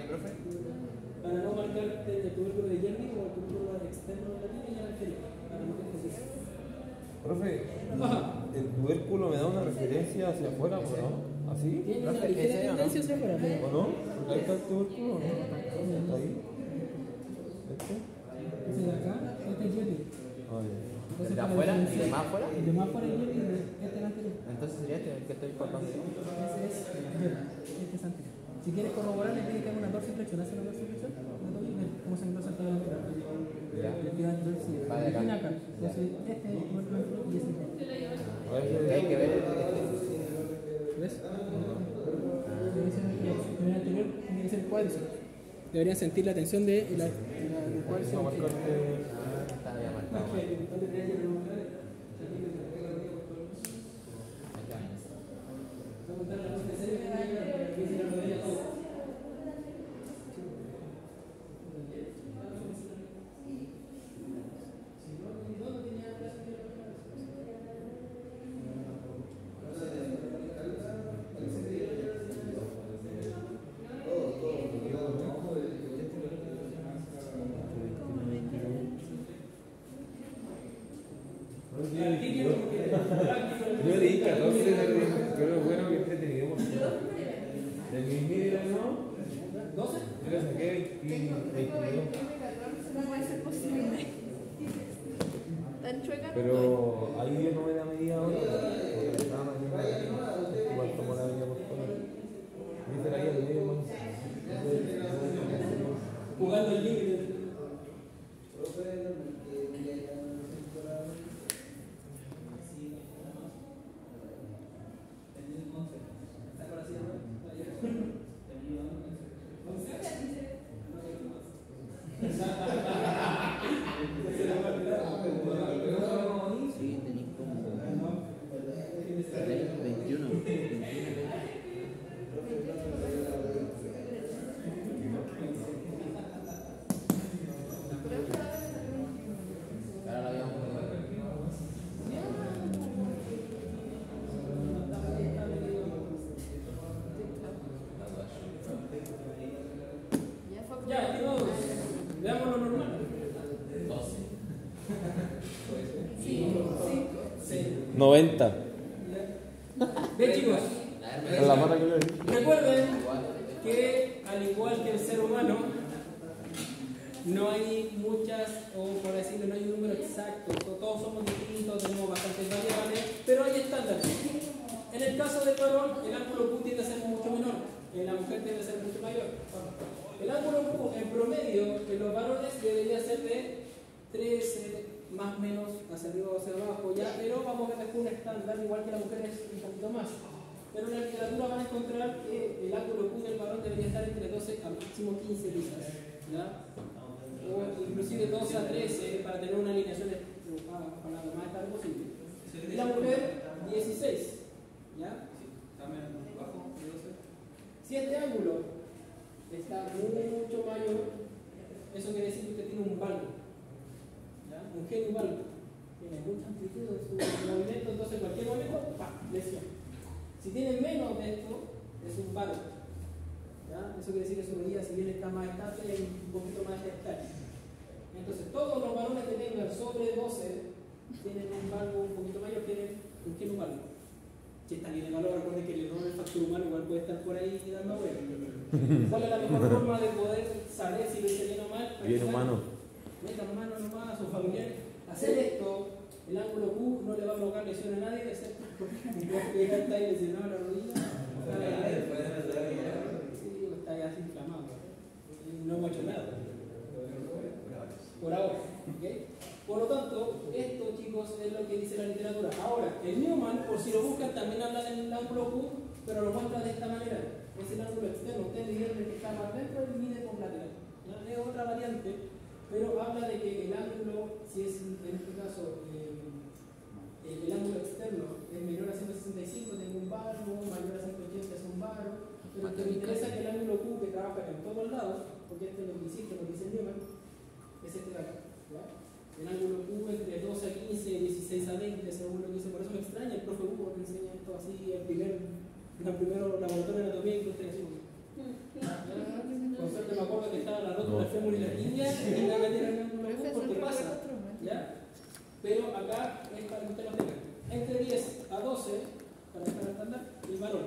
qué, profe? Para no marcar el tubérculo de Jeremy o el tubérculo externo de la tibia y la arteria. Profe, *laughs* el tubérculo me da una referencia hacia afuera, ¿o no? ¿Así? Tiene una ligera tendencia hacia afuera. ¿O no? Porque ahí está el tubérculo, o ¿no? Está ahí. ¿Este? Ese de acá, este es Jeremy. Ah, ¿El de afuera? ¿El de más afuera? El de más afuera es Jeremy, este es anterior. Entonces sería este el que estoy por Ese este es Jeremy, este es anterior. Si quieres corroborar, le pide que haga una dorsiflexión. ¿Hace una dorsiflexión? Como se engrosa toda la mitad. Le pide a dorsiflexión. Vale, acá. Entonces, este es el cuerpo y ese es el Hay que ver. Este. ¿Ves? En el anterior tiene que ser cuádriceps. Deberían sentir la tensión de la, cuádriceps. Gracias. 90. Bien chicos, Con la mano que le recuerden que al igual que el ser humano, no hay muchas, o por decirlo, no hay un número exacto, to- todos somos distintos, tenemos bastantes variables, pero hay estándares. En el caso del varón, el ángulo Q tiende a ser mucho menor, en la mujer tiende a ser mucho mayor. El ángulo Q en promedio en los varones debería ser de 13, más o menos, hacia arriba o hacia abajo ya, pero vamos a ver que un estándar, igual que la mujer es un poquito más. Pero en la literatura van a encontrar que el ángulo Q del varón debería estar entre 12 a máximo 15 quizás, ¿ya? O inclusive 12 a 13 para tener una alineación de- para, lo más estable posible. Y la mujer 16, ¿ya? Si este ángulo está mucho mayor, eso quiere decir que usted tiene un valgo, ¿ya? un genio valgo. Tiene mucha amplitud en su movimiento, entonces en cualquier momento, ¡pam! lesión. Si tiene menos de esto, es un valgo. ¿ya? Eso quiere decir que su rodilla, si bien está más estable, es un poquito más estática. Entonces, todos los varones que tengan sobre 12 tienen un valgo un poquito mayor, tienen un valgo. Si está bien el valor, recuerden que el error del factor humano igual puede estar por ahí dando vueltas. ¿Cuál es la mejor forma de poder saber si lo hice bien o mal? Bien humano. Metan mano nomás a su familiar. Hacer esto, el ángulo Q no le va a provocar lesión a nadie, excepto *laughs* porque ya está ahí lesionado la rodilla. Sí, está ya así inflamado. No hemos hecho nada. Por ahora. ¿ok? Por lo tanto, esto, chicos, es lo que dice la literatura. Ahora, el Newman, por si lo buscan, también habla del ángulo Q, pero lo muestra de esta manera. Es el ángulo externo. Ustedes midieron el que está más dentro y mide por lateral. Es otra variante, pero habla de que el ángulo, si es en este caso eh, el, ángulo externo es menor a 165, tengo un barro, mayor a 180 es un barro, pero que me interesa que el ángulo Q que trabaja en todos lados, porque este es lo que hiciste, lo que dice Newman, es este de acá. El ángulo Q entre 12 a 15, 16 a 20, según lo que dice. Por eso me extraña el profe Hugo que enseña esto así el primer, en el primero laboratorio de anatomía que ustedes así. Con suerte me acuerdo que estaba la rótula, el fémur y la tibia y me metieron el ángulo Q porque pasa. ¿ya? Pero acá es para que usted lo tenga. Entre 10 a 12, para estar estándar, el varón.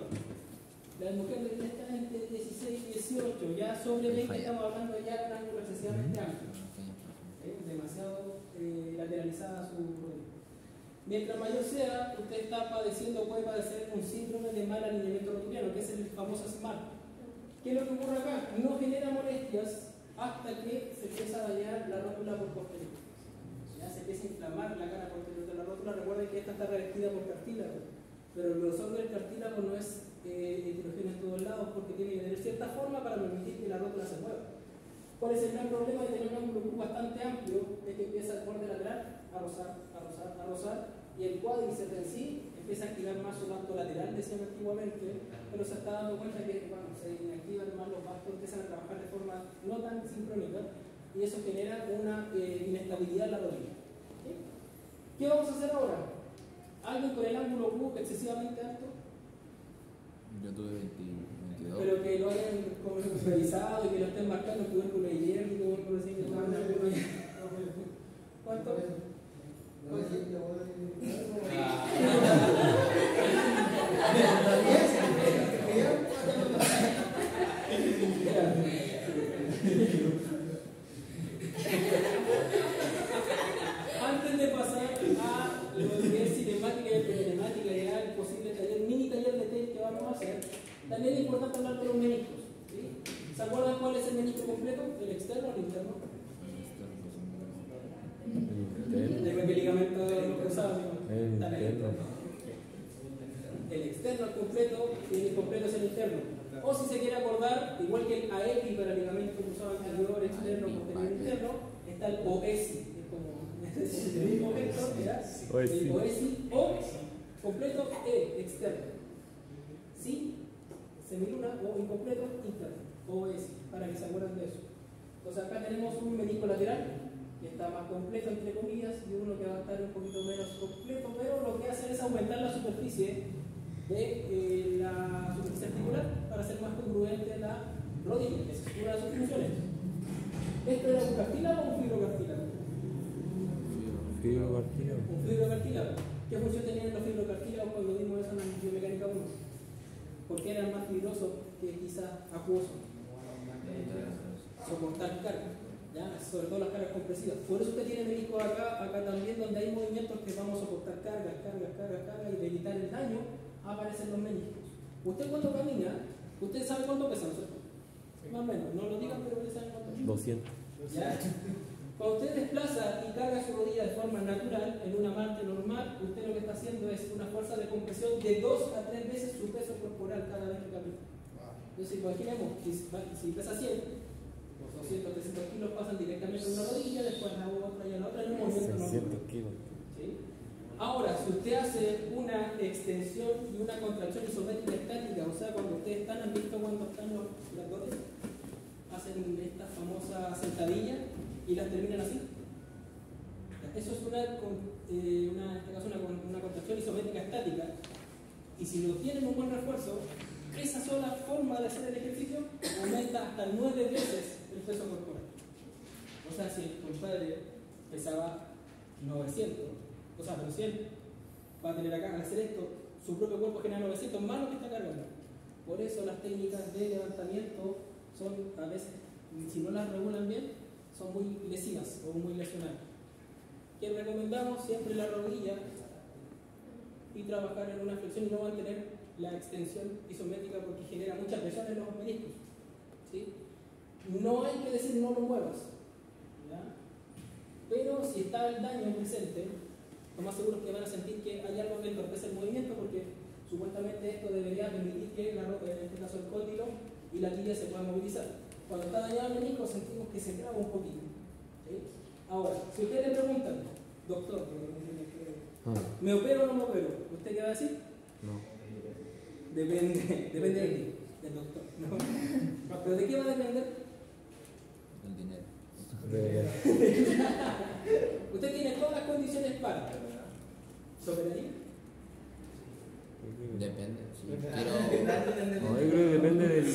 La mujer debería estar entre 16 y 18, ya sobre 20 estamos hablando ya de un ángulo excesivamente amplio. ¿eh? demasiado eh, lateralizada su rodilla. Mientras mayor sea, usted está padeciendo, puede padecer un síndrome de mal alineamiento rotuliano, que es el famoso SMART. ¿Qué es lo que ocurre acá? No genera molestias hasta que se empieza a dañar la rótula por posterior. Ya se empieza a inflamar la cara posterior de la rótula. Recuerden que esta está revestida por cartílago, pero el grosor del cartílago no es eh, heterogéneo en todos lados porque tiene que tener cierta forma para permitir que la rótula se mueva. ¿Cuál es el gran problema de tener un ángulo bastante amplio? Es que empieza el borde lateral a rozar, a rozar, a rozar, y el cuádriceps en sí empieza a activar más su banco lateral, decían antiguamente, pero se está dando cuenta que bueno, se inactivan más los bastos, empiezan a trabajar de forma no tan sincrónica, y eso genera una eh, inestabilidad en la rodilla. ¿Qué vamos a hacer ahora? ¿Alguien con el ángulo Q excesivamente alto? Yo tuve 20 22. Pero que lo hayan como revisado y que lo estén marcando tubérculo de hierro y tubérculo eso. ¿Cuánto? Antes *laughs* *laughs* de pasar a lo que es cinemática y telemática y ya el posible taller, mini taller de test que vamos a hacer, también es importante hablar de los meniscos. ¿sí? ¿Se acuerdan cuál es el menisco completo? ¿El externo o el interno? Tengo que ligamento no cruzado. ¿no? El Está bien. interno. El externo al completo y el completo es el interno. O si se quiere acordar, igual que el AEPI para ligamento cruzado anterior, externo, posterior, interno, está el OESI. Es como es el mismo vector, ¿ya? OESI. El OESI o completo E, externo. Sí, semiluna o incompleto, interno. OESI, para que se acuerden de eso. Entonces acá tenemos un menisco lateral que está más completo entre comillas y uno que va a estar un poquito menos completo, pero lo que hace es aumentar la superficie de eh, la superficie articular para hacer más congruente la rodilla, que es una de sus funciones. ¿Esto era un cartílago o un fibrocartílago? Fibro cartílago. Un fibrocartílago. ¿Qué función tenían los fibrocartílagos cuando vimos eso en la biomecánica 1? Porque eran más fibrosos que quizás acuosos. Soportar carga, ¿ya? sobre todo las cargas compresivas. Por eso usted tiene meniscos acá, acá también, donde hay movimientos que vamos a soportar cargas, cargas, cargas, cargas, y de evitar el daño, aparecen los meniscos. Usted cuando camina, usted sabe cuánto pesa, ¿no es cierto? Más o menos, no lo digan, pero usted sabe cuánto pesa. 200. ¿Ya? Cuando usted desplaza y carga su rodilla de forma natural en una parte normal, usted lo que está haciendo es una fuerza de compresión de 2 a 3 veces su peso corporal cada vez que camina. Entonces, imaginemos que si si pesa 100, los 200, 300 kilos pasan directamente a una rodilla, después a la otra y a la otra en un movimiento normal. 600 kilos. Ahora, si usted hace una extensión y una contracción isométrica estática, o sea, cuando ustedes están, han visto cuando están los grandotes, hacen esta famosa sentadilla y las terminan así. Eso es una, eh, en este caso una contracción isométrica estática. Y si no tienen un buen refuerzo, esa sola forma de hacer el ejercicio aumenta hasta nueve veces el peso corporal. O sea, si el compadre pesaba 900, o sea, pero 100, va a tener acá, al hacer esto, su propio cuerpo genera 900 más lo que está cargando. Por eso las técnicas de levantamiento son a veces, si no las regulan bien, son muy lesivas o muy lesionales. Que recomendamos siempre la rodilla y trabajar en una flexión y no mantener la extensión isométrica porque genera mucha presión en los meniscos. ¿sí? No hay que decir no lo muevas, ¿ya? pero si está el daño presente, lo más seguro es que van a sentir que hay algo que entorpece el movimiento porque supuestamente esto debería permitir que la ropa, en este caso el cóndilo y la tibia se puedan movilizar. Cuando está dañado el menisco sentimos que se traba un poquito. ¿sí? Ahora, si ustedes le preguntan, doctor, me Ah, ¿me opero o no me opero? ¿Usted qué va a decir? no. Depende, depende de ti, del doctor. ¿no? *laughs* ¿Pero de qué va a depender? El dinero. De- *laughs* Usted tiene todas las condiciones para. ¿Se operaría? Depende. Quiero. *laughs* No, yo creo que depende del.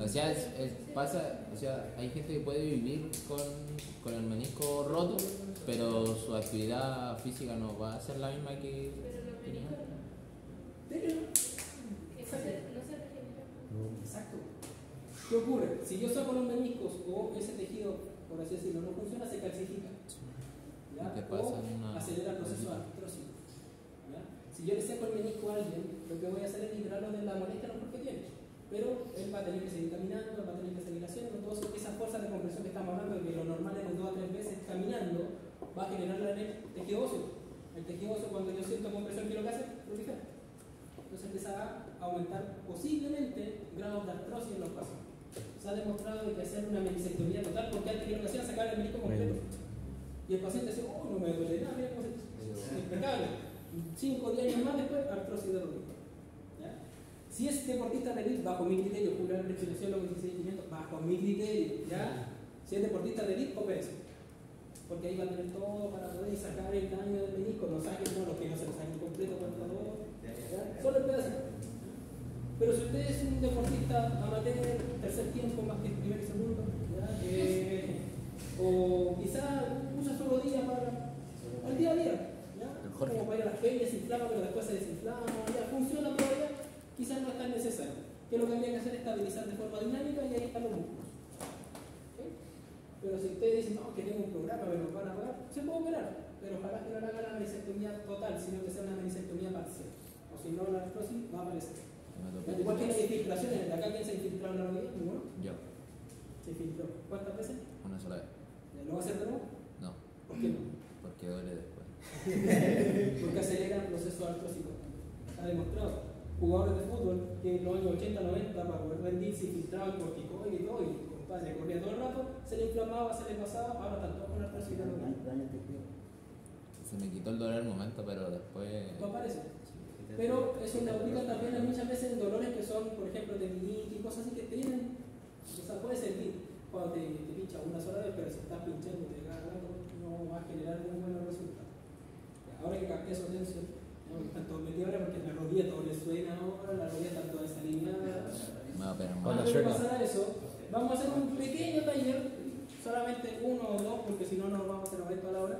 O sea, es- es- pasa, o sea, hay gente que puede vivir con, con el menisco roto, pero su actividad física no va a ser la misma que tenía. ¿Serio? Exacto. ¿Qué ocurre? Si yo saco los meniscos o ese tejido, por así decirlo, no funciona, se calcifica. O acelera el proceso artrósico. ¿ya? Si yo le saco el menisco a alguien, lo que voy a hacer es liberarlo de la molestia no porque tiene. Pero él va a tener que seguir caminando, va a tener que seguir haciendo eso, esa fuerza de compresión que estamos hablando, de que lo normal es de dos a tres veces caminando, va a generarla en el tejido óseo. El tejido óseo cuando yo siento compresión, ¿qué es lo que hace? Prolifera. Entonces empieza a aumentar posiblemente grados de artrosis en los pasos. Se ha demostrado de que hacer una menisectomía total, porque antes que lo que hacían sacar el menisco completo. Y el paciente dice, oh, no me duele nada, mira cómo se impecable. 5 o 10 años más después, artrosis de rodilla. Si es deportista de elite, bajo mi criterio, Álvarez, kinesiólogo 16500, bajo mi criterio, ¿ya? Si es deportista de elite, opérese. Porque ahí va a tener todo para poder sacar el daño del menisco, no saquen, no, los que no se lo saquen completo todo, ¿ya? Solo el pedacito. Pero si usted es un deportista amateur, tercer tiempo más que primer y segundo. Eh, o quizá usa su rodilla para el día a día, ¿ya? Como para ir a las ferias, se inflama, pero después se desinflama, ya funciona todavía, quizás no es tan necesario. Que lo que habría que hacer es estabilizar de forma dinámica y ahí están los músculos. Pero si usted dice, no, que tengo un programa, me lo van a pagar, se puede operar, pero ojalá que no haga la menisectomía total, sino que sea una menisectomía parcial. O si no, la artrosis va a aparecer. Igual que las infiltraciones, de acá quién se ha infiltrado en la rodilla, ninguno. Yo, Se infiltró. ¿Cuántas veces? una sola vez. ¿Lo va a hacer de nuevo? No, ¿Por qué no? porque duele después. *laughs* Porque acelera el proceso artrósico. Está demostrado. Jugadores de fútbol que en los años 80, 90, para poder rendir, se infiltraban corticoide y todo, y compadre, corría todo el rato, se le inflamaba, se le pasaba, ahora están todos con artrosis de rodilla. Se me quitó el dolor al momento, pero después. No aparece. Pero eso implica también hay muchas veces dolores que son, por ejemplo, tendinitis y cosas así que te vienen, o sea, puede servir cuando te, te pincha una sola vez, pero si estás pinchando te cada rato, no va a generar muy buenos resultados. Ahora que capté su atención, ¿no? están todos metidos ahora porque la rodilla todo les suena ahora, la rodilla está toda desalineada. Hola, más. Antes de pasar a eso, vamos a hacer un pequeño taller, solamente uno o dos, porque si no, no vamos a hacer momento a la hora,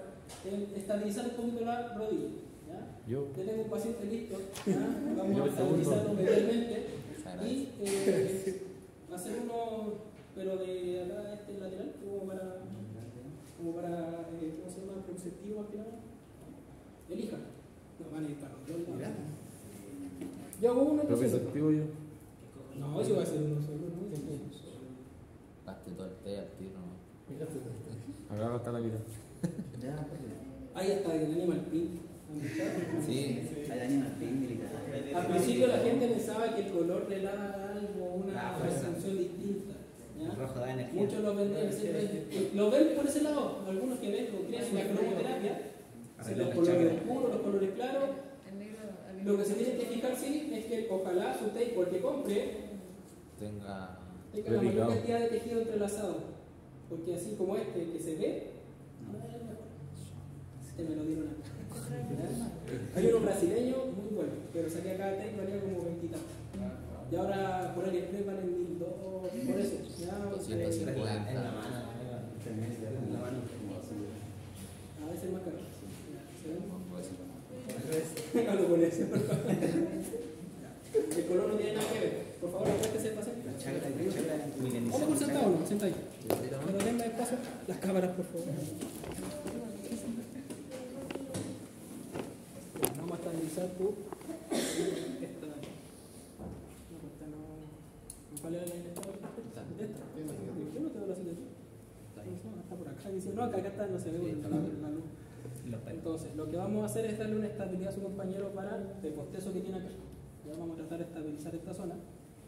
el estabilizar un poquito la rodilla. ¿ya? Yo. Ya tengo un paciente listo. ¿ya? *laughs* Vamos Yo a estabilizarlo medialmente. Y agradece. eh, *laughs* hacer uno, pero de acá, este lateral, como para, como para eh, ¿cómo se llama? Proceptivo más que nada. Elija. No, van a ir para los dos. Yo hago uno solo. efectivo yo. No, eso va a ser uno solo, ¿no? Gaste todo el té al tiro, ¿no? Acá está la vida. Ahí está el animal print. ¿Dónde está? Sí, Hay animal militar. Al principio la gente pensaba que el color le da algo, una resolución distinta. ¿Ya? El rojo da energía. Muchos lo lo ven por ese lado, algunos que ven o creen en la cromoterapia, si los colores oscuros, los colores claros, lo que se tiene que fijar sí es que ojalá su tape, el que compre, tenga. tenga la mayor cantidad de tejido entrelazado, porque así como este que se ve, no es el mejor. Este me lo dieron acá. Hay uno brasileño muy bueno, pero saqué acá tape valía como 20 y tanto. Y ahora por AliExpress valen 1200, por eso. Ya, eh, cincuenta. En la mano. En la mano. A veces más caro. ¿Se. Déjalo *laughs* con eso. *laughs* El color no tiene nada que ver. Por favor, acuérdese de pasar. La chacra, la chacra Vamos por sentado, no, sentadito. Pero denme espacio las cámaras, por favor. Vamos a estabilizar tu. Esta. No, esta no. ¿Cuál era la inestable? Esta. ¿Por qué no te doy la está por acá. Dice, no, acá, acá está, no se ve por la, luz. Entonces, lo que vamos a hacer es darle una estabilidad a su compañero para el postezo que tiene acá. Ya vamos a tratar de estabilizar esta zona.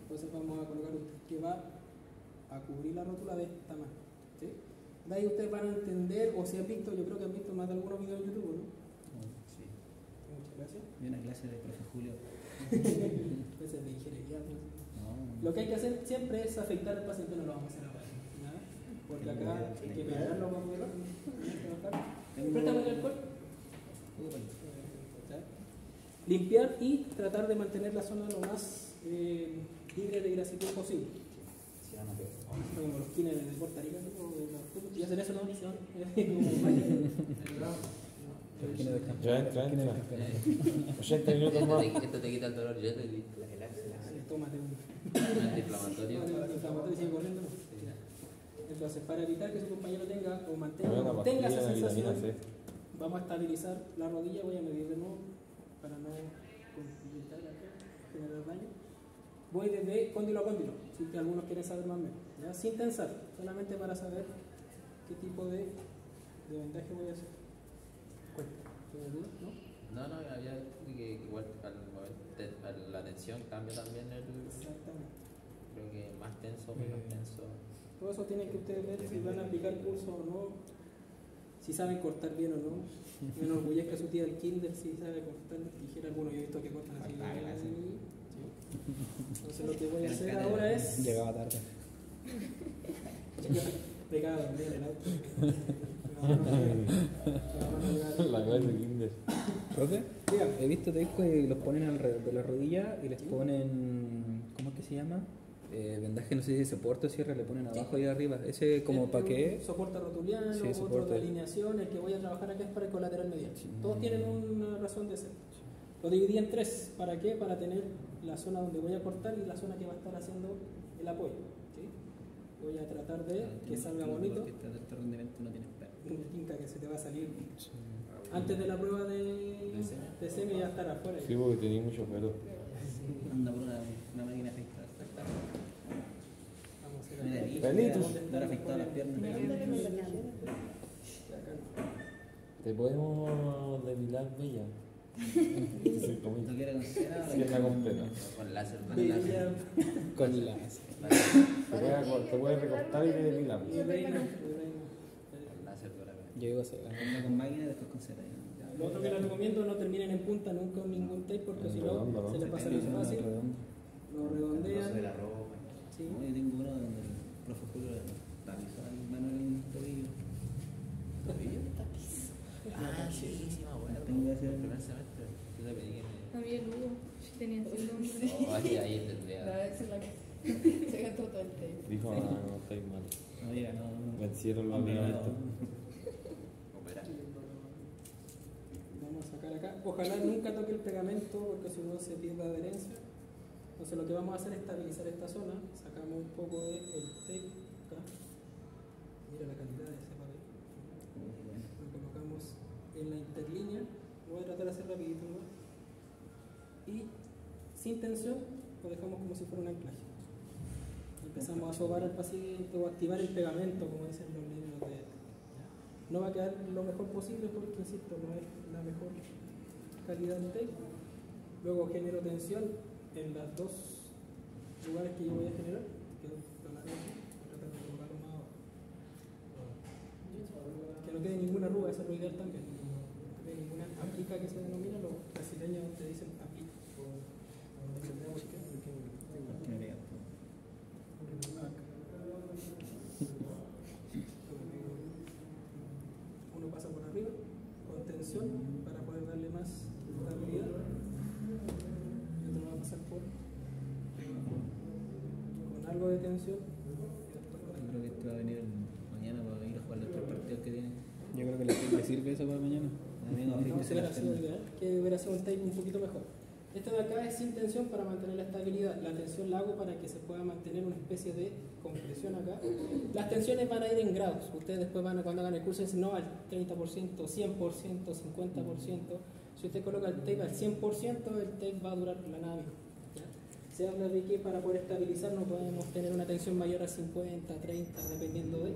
Entonces vamos a colocar usted que va a cubrir la rótula de esta manera. ¿sí? De ahí ustedes van a entender, o si han visto, yo creo que han visto más de algunos videos en YouTube, ¿no? Sí. Muchas gracias. Vi una clase de profe Julio. *laughs* Clases de ingeniería. Lo que hay que hacer siempre es afectar al paciente, no lo vamos a hacer ahora. Porque acá hay que pegarlo con el Préstame el alcohol. Limpiar y tratar de mantener la zona lo más eh, libre de grasitud posible. Como los kines de ¿Y hacen eso *laughs* no? Ya entra, entra. 80 Esto minutos más. esto te quita el dolor, yo te. Tómate un Un *laughs* antiinflamatorio. y sigue corriendo. Entonces, para evitar que su compañero tenga o mantenga, pastilla esa sensación, vamos a estabilizar la rodilla, voy a medir de nuevo para no complicar acá, generar daño. Voy desde cóndilo a cóndilo, si que algunos quieren saber más o menos, ¿ya? sin tensar, solamente para saber qué tipo de, de vendaje voy a hacer. ¿tienes duda? ¿No? No, no, había que igual al mover te- la tensión cambia también el. Exactamente. Creo que más tenso, menos tenso. Todo eso tienen que ustedes ver si van a aplicar curso o no, si saben cortar bien o no. *laughs* Me enorgullezca su tía del kinder si sabe cortar tijera. Algunos yo he visto que cortan así. Sí. *laughs* Entonces lo que voy a hacer ahora es... Llegaba tarde. *laughs* Pegado también el auto. *laughs* La clase de Kinder. Profe, he visto discos que los ponen alrededor de la rodilla y les ponen, ¿cómo es que se llama? Eh, vendaje, no sé si soporte o cierre, le ponen abajo y arriba. ¿Ese como para qué? Soporte rotuliano, Sí, otro soporte. de alineación, el que voy a trabajar acá es para el colateral medial. Todos tienen una razón de ser. Lo dividí en tres. ¿Para qué? Para tener la zona donde voy a cortar y la zona que va a estar haciendo el apoyo. ¿sí? Voy a tratar de que salga bonito. Porque rendimiento no tiene espera. Un tinca que se te va a salir. Antes de la prueba de, de semi ya estar afuera. Sí, porque tenía mucho pelo. *laughs* Anda por una, una máquina afectada. Vamos a hacer aquí. Pelitos. Las piernas. ¿Te podemos depilar bella? *laughs* Sí, como ¿No quiere conocer a Sí, completa. Con láser, con láser. Con la... Te puedes, recortar y te depilamos. y reina, y reina. Con láser por acá. Yo digo. Anda con máquina y después con cera. Lo otro que les recomiendo no terminen en punta nunca con ningún tape porque si no se les pasa muy fácil. Lo redondean. Sí. No, yo tengo uno donde el profe Julio le tapizó al mano en el tobillo. Ah, sí, sí, acuerdo. Tengo que hacer- El primer semestre. Yo te pedí que tenía nombre. Oh, ahí, ahí tendría. La vez en la que se gastó todo el tape. Dijo, ah, no estáis mal. No, no. Vencieron los no, alimentos. Operar. Ojalá nunca toque el pegamento porque si no se pierde adherencia. Entonces lo que vamos a hacer es estabilizar esta zona. Sacamos un poco del tape acá. Mira la calidad de ese papel. Lo colocamos en la interlínea. Voy a tratar de hacer rapidito igual. Y sin tensión lo dejamos como si fuera un anclaje. Empezamos a sobar al paciente o activar el pegamento, como dicen los libros de. No va a quedar lo mejor posible porque, insisto, no es la mejor calidad del tape. Luego genero tensión en los dos lugares que yo voy a generar. Que de abajo. Que no quede ninguna arruga, eso es lo ideal también. No quede ninguna aplica que se denomina, los brasileños te dicen aplica. Uno pasa por arriba con tensión para poder darle más estabilidad. Y otro va a pasar por con algo de tensión. Yo creo que este va a venir mañana para venir a jugar los tres partidos que tiene. Yo creo que le, sirve eso para mañana. A mí no, No, ese hubiera sido ideal, que hubiera sido un tape un poquito mejor. Este de acá es sin tensión para mantener la estabilidad. La tensión la hago para que se pueda mantener una especie de compresión acá. Las tensiones van a ir en grados. Ustedes después van a, cuando hagan el curso, dicen no al 30%, 100%, 50%. Si usted coloca el tape al 100%, el tape va a durar la nave. Se habla de que para poder estabilizar no podemos tener una tensión mayor a 50, 30, dependiendo de.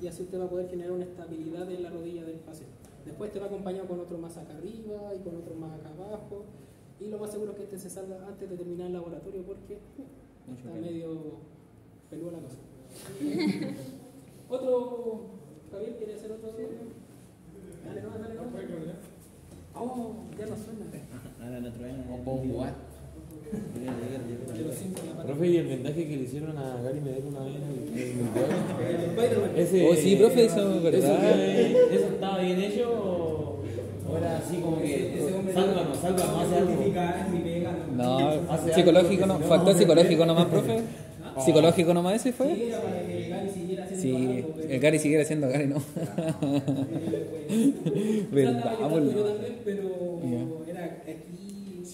Y así usted va a poder generar una estabilidad en la rodilla del paciente. Después te va acompañado con otro más acá arriba y con otro más acá abajo. Y lo más seguro es que este se salga antes de terminar el laboratorio porque está medio peluda la cosa. *laughs* otro. Javier, ¿quiere hacer otro? Dale, no, dale, no. Oh, ya no suena. *laughs* Ahora no truena. Puedo jugar. Profe, ¿y el vendaje que le hicieron a Gary Medel una vez en el- el mundial? El. Ese, Oh, sí, profe, eso es verdad. ¿Eso, ¿Eso estaba bien hecho o o era así como que sálvanos, sálvanos, hace algo? No, psicológico no. Factor psicológico nomás, profe. Psicológico nomás ese fue. Sí, era para que Gary siguiera haciendo Sí, el Gary siguiera siendo Gary, no. *laughs* Verdad, Yo también, pero era aquí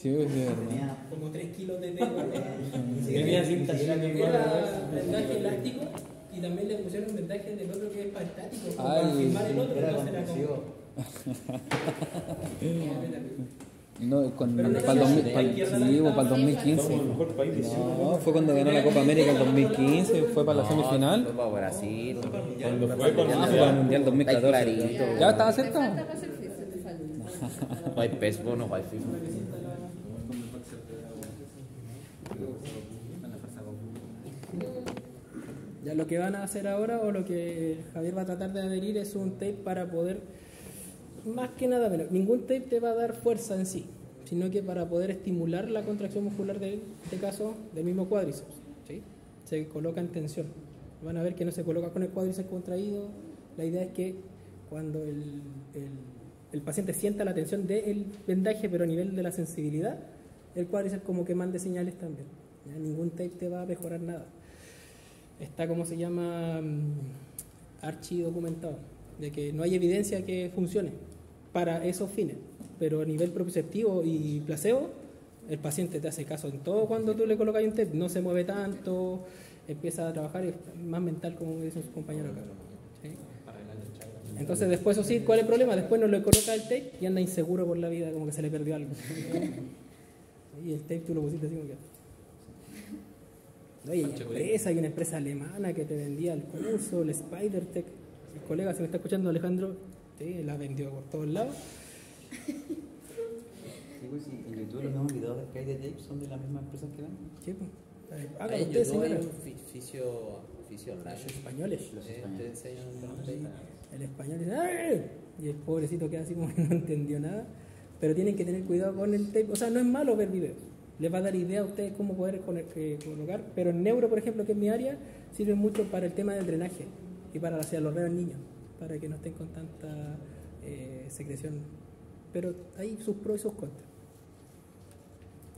Sí, es verdad. como 3 kilos de pego. Tenía cinta el Era vendaje elástico y también le pusieron vendaje del otro que es para estático, para firmar el otro, entonces era como... *laughs* No, con, para el era 2000, la para el- izquierda sí, la que para el estaba 2015. Somos el mejor país de No, fue cuando ganó la Copa América en 2015, fue para la semifinal. Fue para Brasil. Cuando fue para el Mundial 2014. Está clarito. ¿Ya estaba cerca? No hay PES, no hay FIFA. Ya lo que van a hacer ahora o lo que Javier va a tratar de adherir es un tape para poder, más que nada, bueno, ningún tape te va a dar fuerza en sí, sino que para poder estimular la contracción muscular de este caso del mismo cuádriceps. ¿sí? Se coloca en tensión. Van a ver que no se coloca con el cuádriceps contraído. La idea es que cuando el, el- el paciente sienta la tensión del vendaje, pero a nivel de la sensibilidad, el cuádriceps como que mande señales también. ¿ya? Ningún tape te va a mejorar nada está como se llama mm, archidocumentado, de que no hay evidencia que funcione para esos fines, pero a nivel propioceptivo y placebo, el paciente te hace caso en todo cuando tú le colocas un tape, no se mueve tanto, empieza a trabajar, es más mental como dicen sus compañeros acá. Entonces después, eso sí, ¿cuál es el problema? Después no le coloca el tape y anda inseguro por la vida, como que se le perdió algo. *laughs* y el tape tú lo pusiste así como que... Oye, hay empresa, hay una empresa alemana que te vendía el curso, el Spider-Tech. El colega, si me está escuchando Alejandro, sí, la vendió por todos lados. Sí, pues, en YouTube los mismos videos que hay de tape son de las mismas empresas que dan. Sí, pues. Eh, Ahí Hágalo en usted, YouTube hay señora. un fi- fisio, fisio online. Españoles. Eh, Te. El español dice, ¡ay! Y el pobrecito queda así como que *laughs* no entendió nada. Pero tienen que tener cuidado con el tape. O sea, no es malo ver videos. Les va a dar idea a ustedes cómo poder cone- eh, colocar. Pero en neuro, por ejemplo, que es mi área, sirve mucho para el tema del drenaje y para la cialorrea en niños, para que no estén con tanta eh, secreción. Pero hay sus pros y sus contras.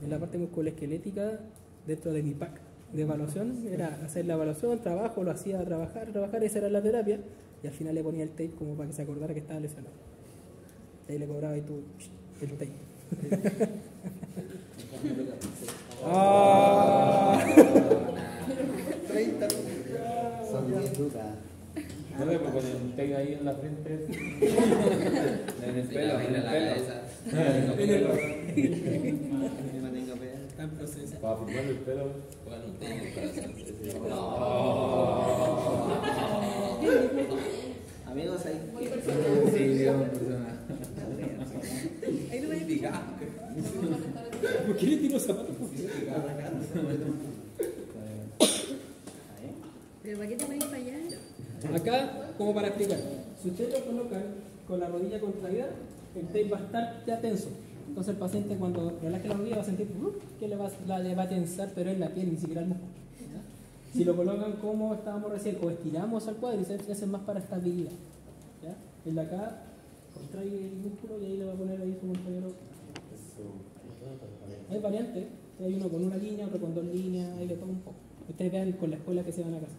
En la parte musculoesquelética, dentro de mi pack de evaluación, era hacer la evaluación, trabajo, lo hacía trabajar, trabajar, esa era la terapia, y al final le ponía el tape como para que se acordara que estaba lesionado. Y ahí le cobraba y tú el tape. *laughs* Ah. 30 Son 10 lucas. No me con el pega ahí en la frente. *laughs* En el pelo, le en el la pelo. cabeza. Que me tenga pena. Está en proceso. Para firmar el pelo. *laughs* *laughs* Amigos, ahí. Sí, digamos, persona. Ahí a explicar. ¿Por qué le tiro zapatos? Pero ¿para qué te pones para allá? Acá, como para explicar, si ustedes lo colocan con la rodilla contraída, el tape va a estar ya tenso. Entonces el paciente cuando relaje la rodilla va a sentir uh, que le va, la- le va a tensar, pero en la piel, ni siquiera el músculo. ¿ya? Si lo colocan como estábamos recién, o estiramos al cuádriceps, es más para estabilidad. ¿ya? El de acá contrae el músculo y ahí le va a poner ahí su compañero. Hay variantes, hay uno con una línea, otro con dos líneas, ahí le toca un poco. Ustedes vean con la escuela que se van a casa.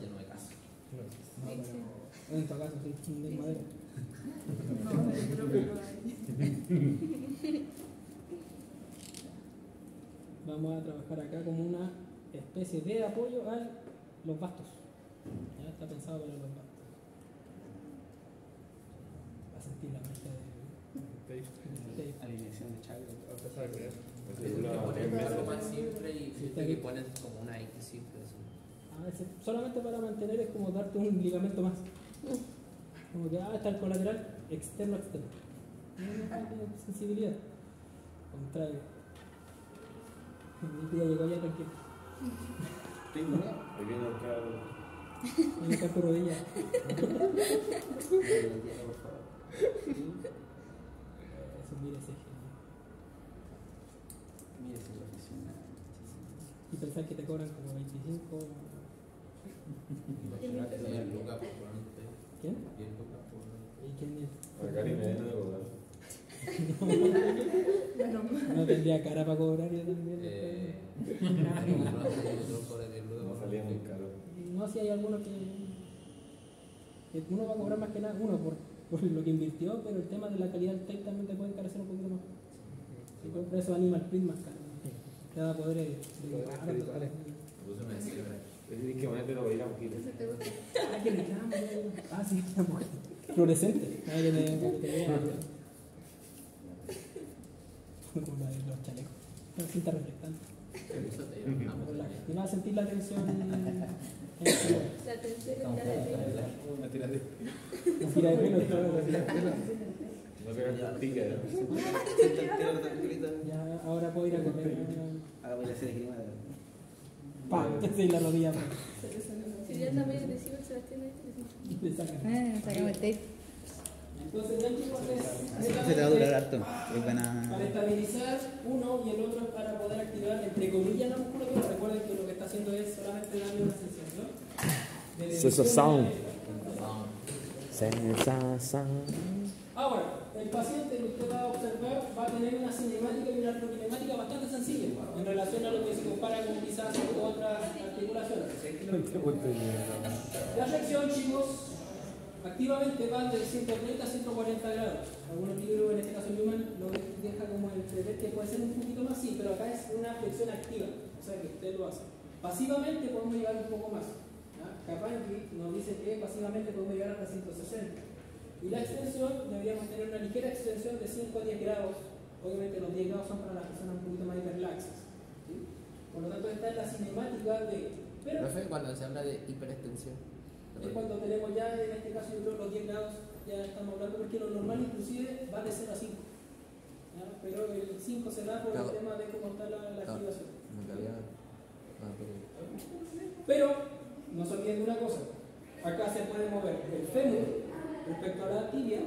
Ya no me caso. En tu caso, sí, de madera. *laughs* Vamos a trabajar acá como una especie de apoyo a los bastos. Ya está pensado para los bastos. Va a sentir la marca de tape. Alineación de chakras. Poner algo más simple y siempre que pones como una X simple. así. A veces, solamente para mantener es como darte un ligamento más. Como que, ah, está el colateral externo externo. No sensibilidad. Contrario. Mi tía llegó ya tranquilo. Tengo, ¿no? Aquí viene el carro. Tiene que tu rodilla. *laughs* Mira ese. Mira ese profesional. Y pensar que te cobran como 25. Diez lucas por ponerte. ¿Quién? Lucas por. ¿Y quién es? Me de cobrar. *laughs* No tendría cara para cobrar yo también. Eh, no, No por salía muy ponerte. caro. No, si hay algunos que, que uno va a cobrar más que nada, uno por, por lo que invirtió, pero el tema de la calidad del tape también te puede encarecer un poquito más. Y por eso anima el print más caro. Te da poder de, de dibujar, de- Me puse una sirve. Tienes que ponerte los ir a un kilo. Ah, que le llama, ya. Ah, sí, la mujer. Fluorescente. Ah, que que vea. Como la de los chalecos. La cinta reflectante. La- Y vas a sentir la tensión La tercera. Una tira de. La tira de la pelo. No el pelo tranquilito. Ya, ahora puedo ir a correr. Ahora voy a hacer esgrima Pa, sí, la rodilla. Si ya está medio agresivo Sebastián, te Le sacan. Ah, sacamos el tape. Entonces, te va a durar harto. Para estabilizar uno y el otro para poder activar, entre comillas, la musculatura. Recuerden que lo que está haciendo es solamente darle una sensación. Sensación. Sensación. Ahora, el paciente que usted va a observar va a tener una cinemática y una artrokinemática bastante sencilla en relación a lo que se compara con quizás otras articulaciones. La flexión, chicos, activamente va de 130 a 140 grados. Algunos libros, en este caso Newman, lo deja como entrever que puede ser un poquito más, sí, pero acá es una flexión activa, o sea que usted lo hace. Pasivamente podemos llegar un poco más. ¿Ya? Kapanji nos dice que pasivamente podemos llegar hasta 160. Y la extensión, deberíamos tener una ligera extensión de 5 a 10 grados. Obviamente los 10 grados son para las personas un poquito más hiperlaxas. ¿sí? Por lo tanto, esta es la cinemática de... Pero Profe, cuando se habla de hiperextensión. es cuando tenemos ya, en este caso, yo creo los 10 grados, ya estamos hablando, porque lo normal inclusive va de 0 a 5. ¿ya? Pero el 5 se da por el Claro. tema de cómo está la, la Claro. activación. Ah, pero. Pero no se olviden de una cosa, acá se puede mover el fémur respecto a la tibia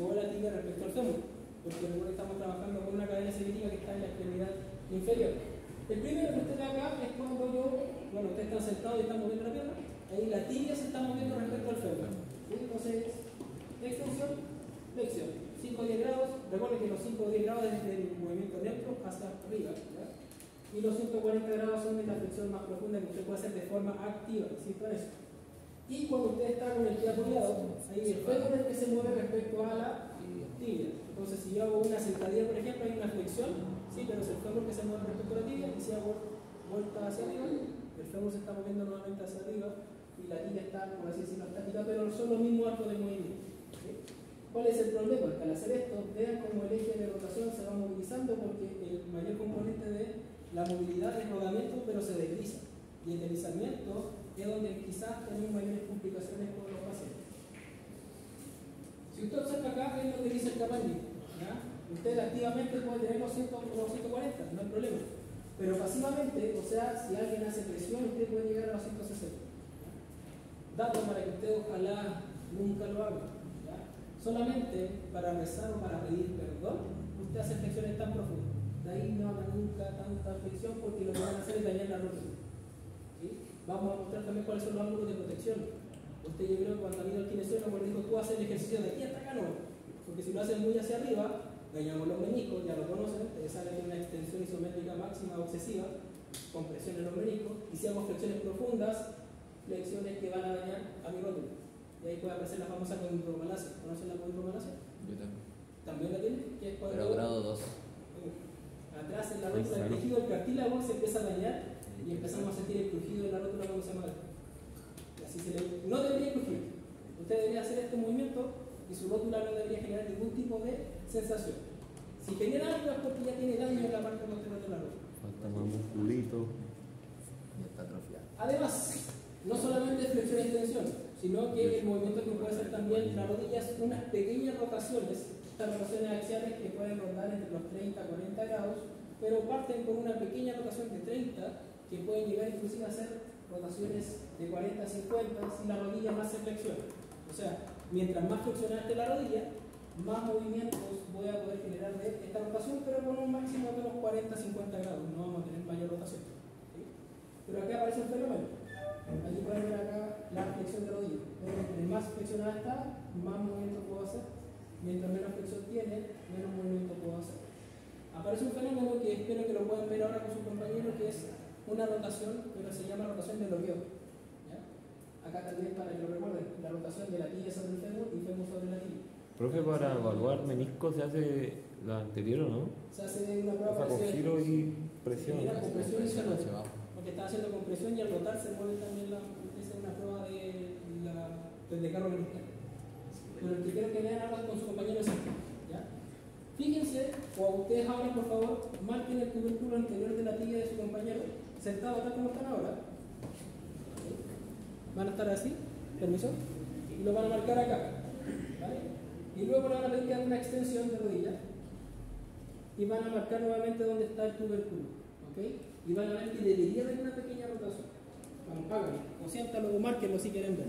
o la tibia respecto al fémur, porque recuerden estamos trabajando con una cadena serítica que está en la extremidad inferior. El primero que usted ve acá es cuando yo, bueno, usted está sentado y está moviendo la pierna, ahí la tibia se está moviendo respecto al fémur. Entonces, extensión, flexión, 5 o 10 grados, recuerden que los 5 o 10 grados es del movimiento neutro hacia arriba. Y los 140 grados son de la flexión más profunda que usted puede hacer de forma activa, insisto en eso. Y cuando usted está con el pie apoyado, ahí el fémur es el que se mueve respecto a la tibia. Entonces, si yo hago una sentadilla, por ejemplo, hay una flexión, sí, pero es el fémur que se mueve respecto a la tibia, y si hago vuelta hacia arriba, el fémur se está moviendo nuevamente hacia arriba, y la tibia está, por así decirlo, estática, pero son los mismos arcos de movimiento. ¿Cuál es el problema? Que al hacer esto, vean cómo el eje de rotación se va movilizando porque el mayor componente de la movilidad es rodamiento, pero se desliza. Y el deslizamiento es donde quizás tenemos mayores complicaciones con los pacientes. Si usted observa acá, es que dice el. ¿ya? Usted activamente puede tener los, 100, los 140, no hay problema. Pero pasivamente, o sea, si alguien hace presión, usted puede llegar a los 160. ¿ya? Dato para que usted ojalá nunca lo haga. Solamente para rezar o para pedir perdón, usted hace flexiones tan profundas. De ahí no haga nunca tanta flexión porque lo que van a hacer es dañar la rótula. ¿sí? Vamos a mostrar también cuáles son los ángulos de protección. Usted yo creo que cuando vino el kinesiólogo le dijo, tú haces el ejercicio de aquí hasta acá no. Porque si lo haces muy hacia arriba, dañamos los meniscos, ya lo conocen, ustedes saben una extensión isométrica máxima o excesiva, compresión en los meniscos, y si hago flexiones profundas, flexiones que van a dañar a mi rótula. Y ahí puede aparecer la famosa condromalacia. ¿Conocen la condromalacia? Yo tengo. ¿También la es Pero grado 2. Atrás en la rótula del tejido, el cartílago se empieza a dañar y empezamos a sentir el crujido de la rótula cuando se mueve. Y así se le... No debería crujir. Usted debería hacer este movimiento y su rótula no debería generar ningún tipo de sensación. Si genera algo es porque ya tiene daño en la parte posterior de la rótula. Falta más musculito. Ya está atrofiado. Además, no solamente flexión y extensión, sino que el movimiento que puede hacer también la rodilla es unas pequeñas rotaciones, estas rotaciones axiales que pueden rondar entre los 30 a 40 grados, pero parten con una pequeña rotación de 30 que pueden llegar inclusive a ser rotaciones de 40 a 50 si la rodilla más se flexiona. O sea, mientras más flexionada esté la rodilla, más movimientos voy a poder generar de esta rotación, pero con un máximo de unos 40-50 grados, no vamos a tener mayor rotación. Pero acá aparece un fenómeno. Aquí pueden ver acá la flexión de rodilla. Más flexionada está, más movimiento puedo hacer. Mientras menos flexión tiene, menos movimiento puedo hacer. Aparece un fenómeno que espero que lo puedan ver ahora con su compañero, que es una rotación, pero se llama rotación de bloqueo. ¿ya? Acá también para que lo recuerden, la rotación de la tibia sobre el fémur y fémur sobre la tibia. Profe, para evaluar menisco se hace la anterior, ¿o ¿no? Se hace una O prueba sea, con giro y presión. Mira, Presión. Porque está haciendo compresión y al rotar se mueve también la. Esa es una prueba de la del desgarro meniscal. Pero el que vean ahora con su compañero es este, ¿ya? Fíjense, o ustedes ahora por favor, marquen el tubérculo anterior de la tibia de su compañero, sentado tal como están ahora. Van a estar así, permiso, y lo van a marcar acá. Y luego le van a pedir que una extensión de rodilla y van a marcar nuevamente dónde está el tubérculo. ¿ok? Y van a ver que debería haber una pequeña rotación. Vamos, háganlo. O siéntalo o márquenlo si quieren ver.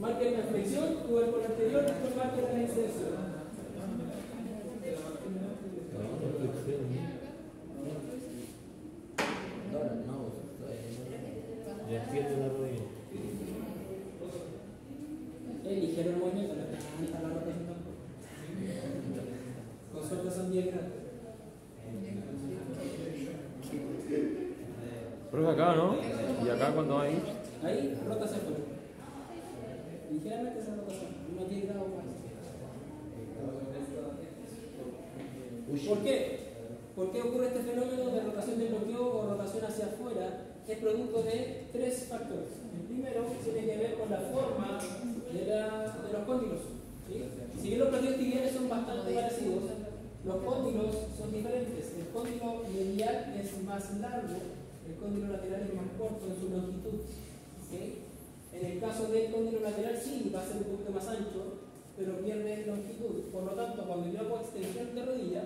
Marquen la flexión, tubérculo anterior, después marquen la la rodilla. Es ligero el movimiento, no es tanta la rotación tampoco. Con suerte son 10 grados. Profe, acá, ¿no? Y acá cuando hay. Ahí rota hacia afuera. Ligeramente esa rotación, unos 10 grados más. ¿Por qué? ¿Por qué ocurre este fenómeno de rotación de bloqueo o rotación hacia afuera? Es producto de tres factores. El primero tiene que ver con la forma de los cóndilos. ¿sí? Si bien los platillos tibiales son bastante parecidos, los cóndilos son diferentes. El cóndilo medial es más largo, el cóndilo lateral es más corto en su longitud. ¿sí? En el caso del cóndilo lateral sí va a ser un poquito más ancho, pero pierde longitud. Por lo tanto, cuando yo hago extensión de rodilla,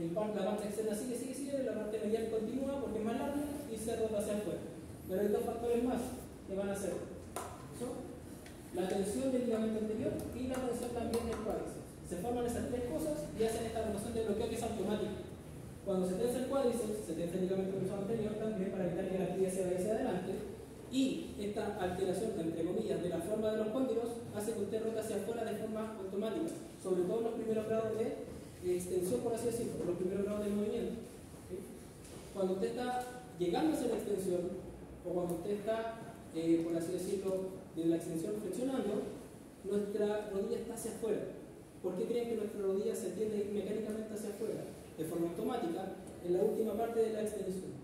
el par- la parte externa sigue, sigue, sigue, la parte medial continúa porque es más larga y se rota hacia afuera. Pero hay dos factores más que van a ser ¿so? la tensión del ligamento anterior y la tensión también del cuádriceps. Se forman esas tres cosas y hacen esta rotación de bloqueo que es automática. Cuando se tensa el cuádriceps, se tensa el ligamento anterior también para evitar que la tibia se vaya hacia adelante. Y esta alteración, entre comillas, de la forma de los cóndilos hace que usted rote hacia afuera de forma automática, sobre todo en los primeros grados de de extensión, por así decirlo, los primeros grados del movimiento. Cuando usted está llegando a hacer la extensión, o cuando usted está, eh, por así decirlo, de la extensión flexionando, nuestra rodilla está hacia afuera. ¿Por qué creen que nuestra rodilla se tiende mecánicamente hacia afuera? De forma automática, en la última parte de la extensión.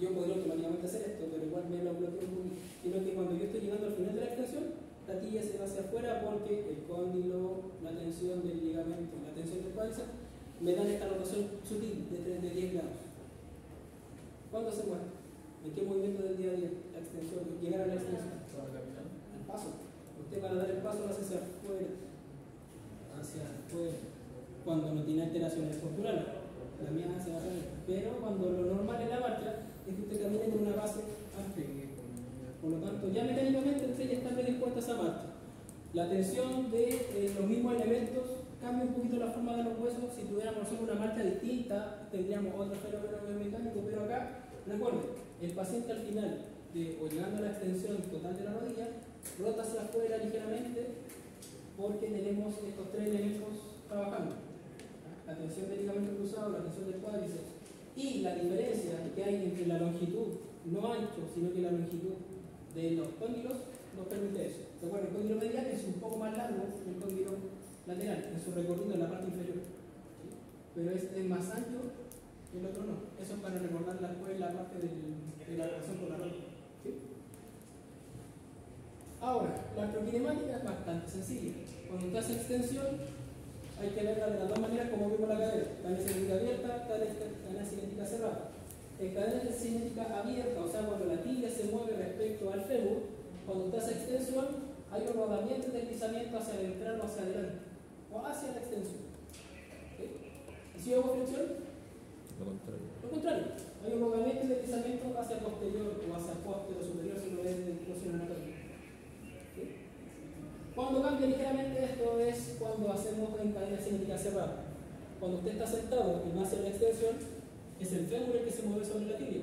Yo podría automáticamente hacer esto, pero igual me lo bloqueo un poquito. Sino que cuando yo estoy llegando al final de la extensión, la tibia se va hacia afuera porque el cóndilo, la tensión del ligamento, la tensión del cuádriceps, me dan esta rotación sutil de, tre- de 10 grados. ¿Cuándo se mueve? ¿En qué movimiento del día a día? La extensión, llegar a la extensión. El paso. Usted para dar el paso lo hace hacia afuera. Hacia afuera. Cuando no tiene alteraciones posturales. La mía hacia afuera. Pero cuando lo normal en la marcha que usted camine con una base amplia. Por lo tanto, ya mecánicamente usted ya está predispuesta a esa marcha. La tensión de eh, los mismos elementos cambia un poquito la forma de los huesos. Si tuviéramos nosotros una marcha distinta, tendríamos otro fenómeno biomecánico, pero acá, recuerden, el paciente al final, de, o llegando a la extensión total de la rodilla, rota hacia afuera ligeramente porque tenemos estos tres elementos trabajando. La tensión del ligamento cruzado, la tensión del cuádriceps y la diferencia que hay entre la longitud, no ancho, sino que la longitud de los cóndilos nos permite eso. El cóndilo medial es un poco más largo que el cóndilo lateral, en su recorrido en la parte inferior. Pero este es más ancho y el otro no. Eso es para recordar después la parte del- de la relación con la. ¿sí? Ahora, la artroquinemática es bastante sencilla. Cuando usted hace extensión, hay que verla de las dos maneras como vimos la cadera. Cadena cinética abierta, cadena cadena cinética cerrada. En cadena cinética abierta, o sea, cuando la tibia se mueve respecto al fémur, cuando usted hace extensión, hay un rodamiento y deslizamiento hacia el entrar o hacia adelante, o hacia la extensión. ¿Sí? ¿Y si hago flexión? Lo contrario. Lo contrario, hay un rodamiento y deslizamiento hacia posterior o hacia posterior superior si lo ves de inclusión anatómica. Cuando cambia ligeramente esto es cuando hacemos en cadena cinética cerrada. Cuando usted está sentado y va hacia la extensión, es el fémur el que se mueve sobre la tibia.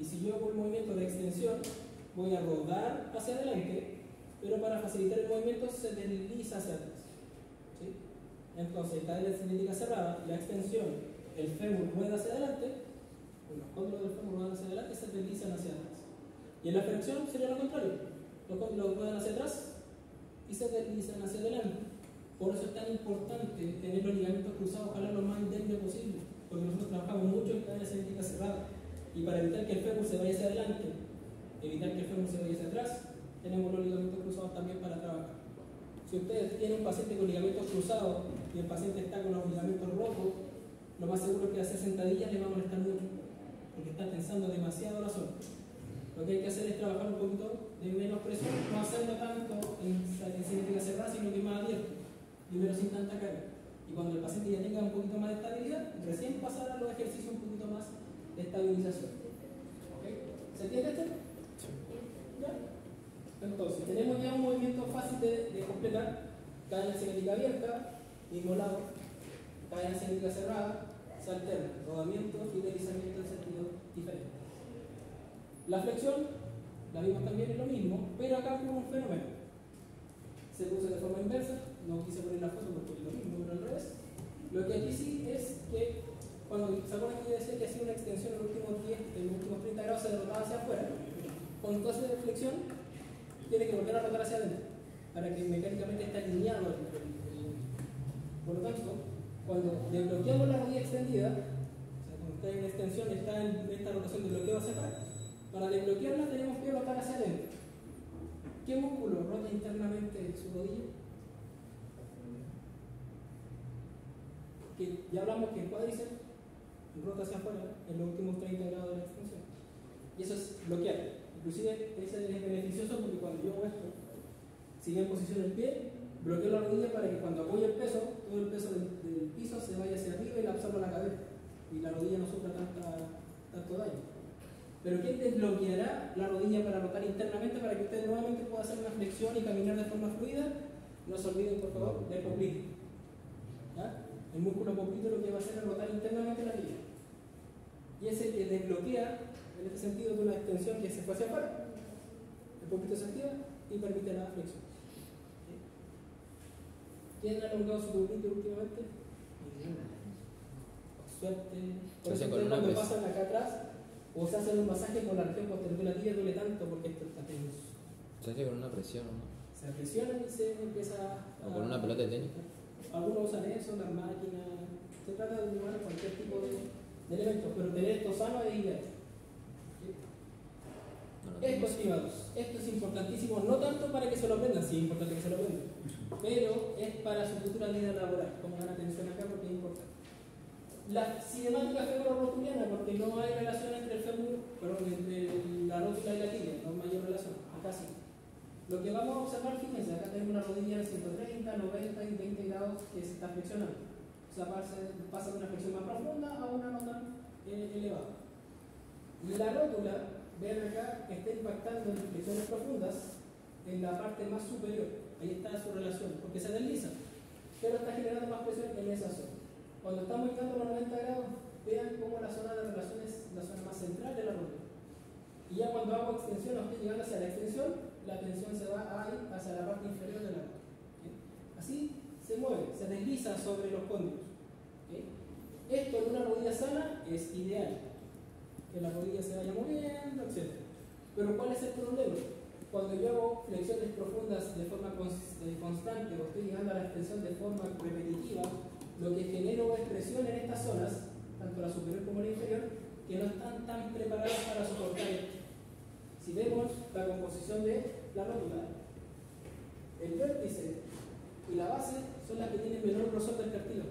Y si yo hago el movimiento de extensión, voy a rodar hacia adelante, pero para facilitar el movimiento se desliza hacia atrás. ¿Sí? Entonces, cadena cinética cerrada, la extensión, el fémur rueda hacia adelante, los cóndilos del fémur ruedan hacia adelante se deslizan hacia atrás. Y en la flexión sería lo contrario, los cóndilos ruedan hacia atrás y se deslizan hacia adelante. Por eso es tan importante tener los ligamentos cruzados, ojalá lo más indemne posible, porque nosotros trabajamos mucho en cadena cinética cerrada. Y para evitar que el fémur se vaya hacia adelante, evitar que el fémur se vaya hacia atrás, tenemos los ligamentos cruzados también para trabajar. Si usted tiene un paciente con ligamentos cruzados y el paciente está con los ligamentos rotos, lo más seguro es que hacer sentadillas le va a molestar mucho, porque está tensando demasiado la zona. Lo que hay que hacer es trabajar un poquito de menos presión, no hacerlo tanto en, en cinética cerrada, sino que más abierto, primero sin tanta carga. Y cuando el paciente ya tenga un poquito más de estabilidad, recién pasar a los ejercicios un poquito más de estabilización. ¿Ok? ¿Se entiende esto? ¿Ya? Entonces, tenemos ya un movimiento fácil de, de completar. Cadena cinética abierta, mismo lado. Cadena cinética cerrada, se alterna. Rodamiento y deslizamiento en sentido diferente. La flexión, la vimos también es lo mismo, pero acá hubo un fenómeno. Se produce de forma inversa, no quise poner la foto porque es lo mismo, pero al revés. Lo que aquí sí es que, cuando se acuerdan que yo decía que hacía una extensión en los últimos 10, en los últimos 30 grados se derrotaba hacia afuera, cuando tú haces flexión, tiene que volver a rotar hacia adentro, para que mecánicamente esté alineado el, Por lo tanto, cuando desbloqueamos la rodilla extendida, o sea, cuando está en extensión, está en esta rotación de bloqueo hacia afuera, para desbloquearla tenemos que rotar hacia adentro. ¿Qué músculo rota internamente su rodilla? Que ya hablamos que el cuádriceps rota hacia afuera en los últimos 30 grados de la extensión. Y eso es bloquear. Inclusive ese es beneficioso porque cuando yo esto, sigue en posición el pie, bloqueo la rodilla para que cuando apoye el peso, todo el peso del, piso se vaya hacia arriba y la absorba la cabeza. Y la rodilla no sufra tanto daño. Pero ¿quién desbloqueará la rodilla para rotar internamente para que usted nuevamente pueda hacer una flexión y caminar de forma fluida? No se olviden, por favor, del poplito. ¿Ya? El músculo poplito lo que va a hacer es rotar internamente la rodilla. Y es el que desbloquea, en este sentido, de una extensión que se fue hacia afuera. El poplito se activa y permite la flexión. ¿Quién ha elongado su poplito últimamente? Por suerte. Por eso cuando pasan acá atrás, O se hace un masaje por la región posterior de la tibia, duele tanto porque esto está tenso. Se hace con una presión, ¿no? Se presiona y se empieza a... O con una pelota de tenis. Algunos usan eso, las máquinas. Se trata de usar cualquier tipo de, de elementos, pero tener esto sano es ideal. No, no Esto, es importantísimo, no tanto para que se lo aprendan, sí es importante que se lo aprendan, pero es para su futura vida laboral. Pongan atención acá porque es importante. La cinemática femoro-rotuliana, porque no hay relación entre el fémur, perdón, entre la rótula y la tibia, no hay mayor relación, acá sí. Lo que vamos a observar, fíjense, acá tenemos una rodilla de 130, 90 y 20 grados que se está flexionando. O sea, pasa, de una flexión más profunda a una más eh, elevada. La rótula, vean acá, está impactando en flexiones profundas en la parte más superior. Ahí está su relación, porque se desliza, pero está generando más presión en esa zona. Cuando estamos ubicando los 90 grados, vean cómo la zona de relación es la zona más central de la rótula. Y ya cuando hago extensión, o estoy llegando hacia la extensión, la tensión se va ahí, hacia la parte inferior de la. ¿ok? Así se mueve, se desliza sobre los cóndilos. Esto en una rodilla sana es ideal que la rodilla se vaya moviendo, etc. Pero ¿cuál es el problema? Cuando yo hago flexiones profundas de forma cons- constante o estoy llegando a la extensión de forma repetitiva, lo que genero es presión en estas zonas, tanto la superior como la inferior, que no están tan preparadas para soportar esto. Si vemos la composición de la rótula, el vértice y la base son las que tienen menor grosor del cartílago.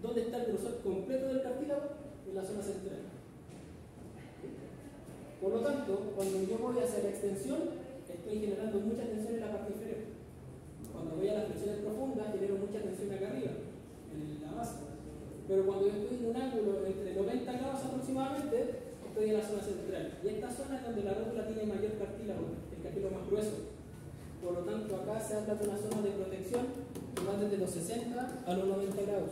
¿Dónde está el grosor completo del cartílago? En la zona central. Por lo tanto, cuando yo voy hacia la extensión, estoy generando mucha tensión en la parte inferior. Cuando voy a las flexiones profundas, genero mucha tensión acá arriba, la base. Pero cuando yo estoy en un ángulo entre 90 grados aproximadamente, estoy en la zona central. Y esta zona es donde la rótula tiene mayor cartílago, el cartílago más grueso. Por lo tanto, acá se habla de una zona de protección que va desde los 60 a los 90 grados.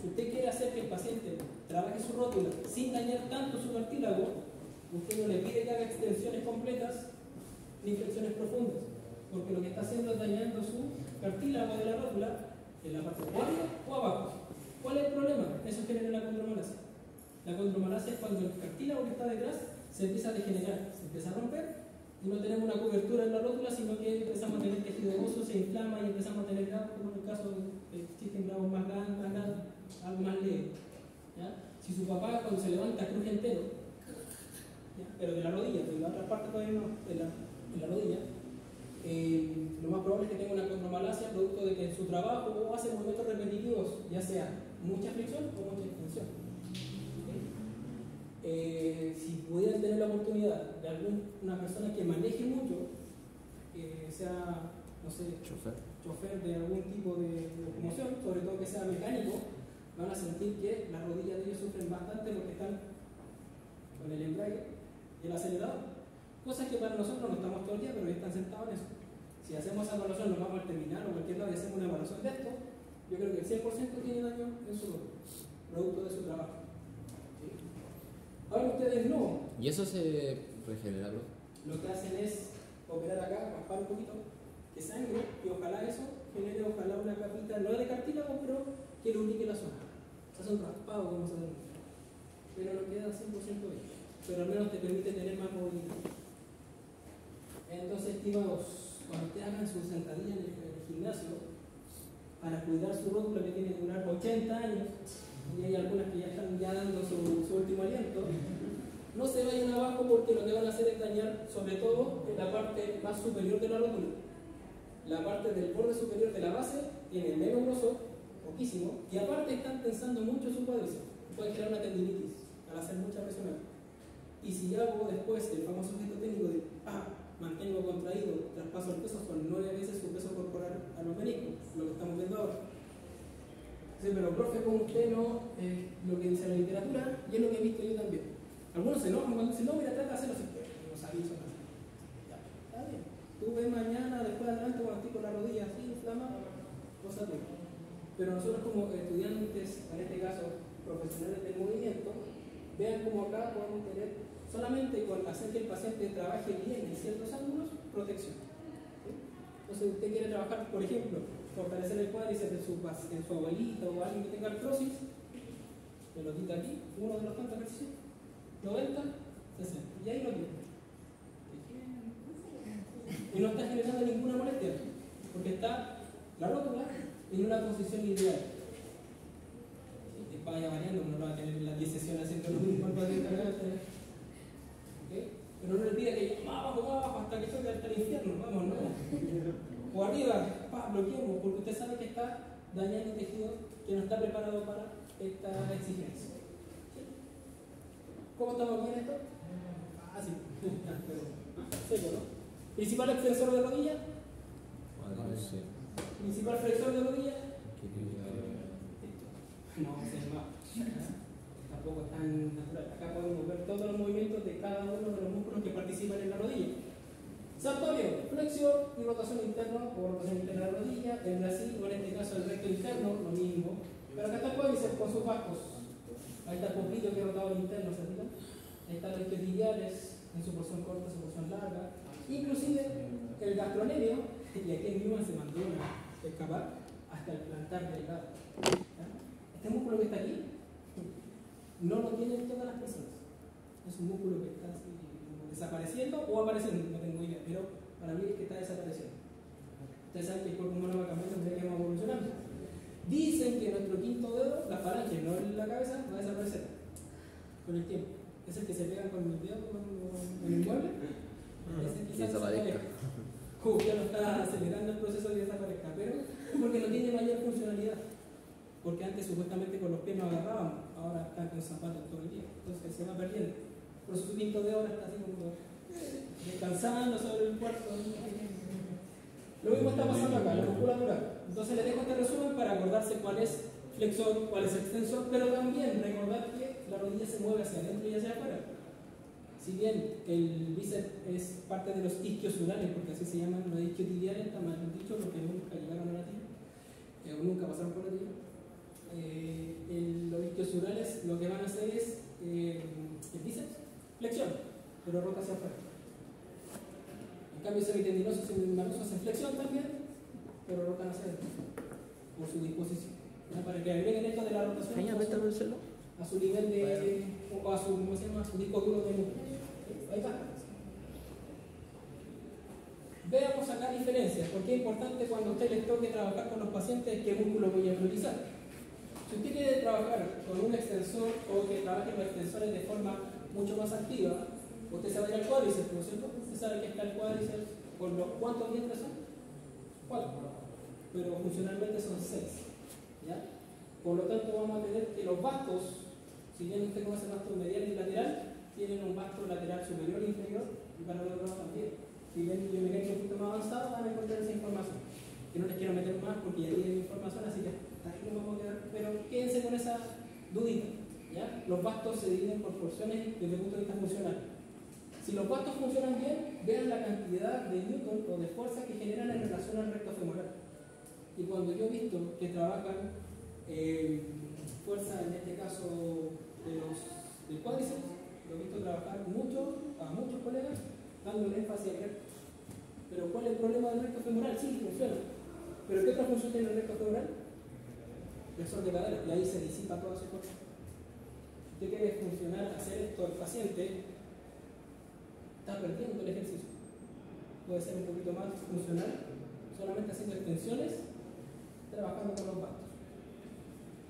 Si usted quiere hacer que el paciente trabaje su rótula sin dañar tanto su cartílago, usted no le pide que haga extensiones completas ni flexiones profundas, porque lo que está haciendo es dañando su cartílago de la rótula en la parte arriba o abajo. ¿Cuál es el problema? Eso genera la condromalacia. La condromalacia es cuando el cartílago que está detrás se empieza a degenerar, se empieza a romper y no tenemos una cobertura en la rótula, sino que empezamos a tener tejido hueso, se inflama y empezamos a tener grados, como en el caso de que existen grados más grandes, más grandes, algo más leve. Si su papá cuando se levanta cruje entero, pero de la rodilla, de la otra parte todavía no, de la, rodilla, eh, lo más probable es que tenga una condromalacia producto de que en su trabajo hace movimientos repetitivos, ya sea mucha flexión o mucha extensión. Eh, si pudieran tener la oportunidad de alguna persona que maneje mucho, que sea, no sé, Chofer. chofer de algún tipo de locomoción, sobre todo que sea mecánico, van a sentir que las rodillas de ellos sufren bastante porque están con el embrague y el acelerador. Cosas que para nosotros no estamos todo el día, pero están sentados en eso. Si hacemos esa evaluación, nos vamos a terminar o cualquier lado y hacemos una evaluación de esto, yo creo que el 100% tiene daño en su producto de su trabajo. ¿sí? Ahora ustedes no, ¿Y eso se regenera, bro? lo que hacen es operar acá, raspar un poquito de sangre y ojalá eso genere ojalá una capita, no de cartílago, pero que lubrique la zona. Se hace un raspado como se denomina. Pero no queda 100% bien. Pero al menos te permite tener más movilidad. Entonces, estimados, cuando ustedes hagan su sentadilla en el, en el gimnasio, para cuidar su rótula que tiene que durar 80 años, y hay algunas que ya están ya dando su, último aliento, no se vayan abajo porque lo que van a hacer es dañar sobre todo la parte más superior de la rótula. La parte del borde superior de la base tiene menos grosor, poquísimo, y aparte están tensando mucho su cuádriceps. Puede crear una tendinitis al hacer mucha presión. Y si hago después el famoso gesto técnico de ah, mantengo contraído, traspaso el peso, son nueve veces su peso corporal a los meniscos, lo que estamos viendo ahora. Sí, pero profe, como usted no, eh, lo que dice la literatura, y es lo que he visto yo también. Algunos se enojan cuando dicen, no, mira, trata de hacerlo así. No sabía eso. Ya, está bien. Tú ves mañana, después adelante, cuando estoy con la rodilla así inflamada, cosa de. Pero nosotros como estudiantes, en este caso profesionales del movimiento, vean cómo acá podemos tener, solamente con hacer que el paciente trabaje bien en ciertos ángulos, protección. Entonces usted quiere trabajar, por ejemplo, fortalecer el cuádriceps en su, en su abuelita o alguien que tenga artrosis, me lo quita aquí, uno de los tantos ejercicios, 90, 60. Y ahí lo tiene. Y no está generando ninguna molestia, porque está la rótula en una posición ideal. Y vaya variando, uno no va a tener las 10 sesiones haciendo lo mismo al paciente. Pero no le pide que más abajo, más abajo, hasta que salga hasta el infierno, vamos, no. O arriba, pa, bloqueemos, porque usted sabe que está dañando un tejido que no está preparado para esta exigencia. ¿Sí? ¿Cómo estamos bien esto? Fácil. *laughs* Seco, ¿no? Principal extensor de rodilla, Sí. principal flexor de rodilla, no, se llama. Es. Acá podemos ver todos los movimientos de cada uno de los músculos que participan en la rodilla. Saltorio, flexión y rotación interna o rotación interna de la rodilla. En Brasil, o en este caso el recto interno, lo mismo. Pero acá está el cuádriceps con sus vastos. Ahí está el poquito que rotado el interno, ¿se fijan? Ahí están los isquiotibiales en su porción corta, su porción larga. Inclusive el gastrocnemio, y aquí en Newman se mandó a escapar hasta el plantar del lado. Este músculo que está aquí no lo tienen todas las personas. Es un músculo que está así, desapareciendo o apareciendo, no tengo idea, pero para mí es que está desapareciendo. Ustedes saben que el cuerpo humano va cambiando medida que vamos evolucionando. Dicen que nuestro quinto dedo, la falange, no en la cabeza, va a desaparecer con el tiempo. Es el que se pega con el dedo con, el mueble. Ese Y quizás desaparezca. Como ya no está acelerando el proceso de desaparezca, pero porque no tiene mayor funcionalidad. Porque antes supuestamente con los pies nos agarrábamos, ahora están con zapatos todo el día. Entonces se va perdiendo. Por eso su dedo ahora está así como descansando sobre el cuerpo. Lo mismo está pasando acá, la musculatura. Entonces les dejo este resumen para acordarse cuál es flexor, cuál es extensor, pero también recordar que la rodilla se mueve hacia adentro y hacia afuera. Si bien el bíceps es parte de los isquiosurales, porque así se llaman los isquiotibiales, está mal dicho, porque nunca llegaron a la tibia, eh, nunca pasaron por la. Eh, el- los isquiosurales lo que van a hacer es eh, el bíceps, flexión, pero rota hacia afuera. En cambio, semitendinosos y membranosos hacen flexión también, pero rotan hacia adentro, por su disposición. ¿ya? Para que agreguen esto de la rotación a su nivel de. o a su, ¿cómo se llama? A su disco duro de músculo. Ahí está. Veamos acá diferencias, porque es importante cuando a usted le toque trabajar con los pacientes qué músculo voy a priorizar. Si usted quiere trabajar con un extensor o que trabaje los extensores de forma mucho más activa, usted se va cuádriceps, ¿no es cierto? Usted sabe que está el cuádriceps con los cuántos dientes son? Cuatro. Pero funcionalmente son seis. ¿ya? Por lo tanto, vamos a tener que los bastos, si bien usted conoce bastos medial y lateral, tienen un basto lateral superior e inferior y para el otro lado también. Si bien biomecánica un poquito más avanzado, van a encontrar esa información. Que no les quiero meter más porque ya tienen información, así que Pero quédense con esa dudita. ¿ya? Los bastos se dividen por porciones desde el punto de vista funcional. Si los bastos funcionan bien, vean la cantidad de newton o de fuerza que generan en relación al recto femoral. Y cuando yo he visto que trabajan eh, fuerza, en este caso de los, del cuádriceps, lo he visto trabajar mucho, a muchos colegas, dando énfasis al recto. Pero ¿cuál es el problema del recto femoral? Sí, funciona. ¿Pero qué otra función tiene el recto femoral? Flexor de cadera, y ahí se disipa toda su fuerza. Si usted quiere funcionar, hacer esto al paciente, está perdiendo el ejercicio. Puede ser un poquito más funcional, solamente haciendo extensiones, trabajando con los bastos.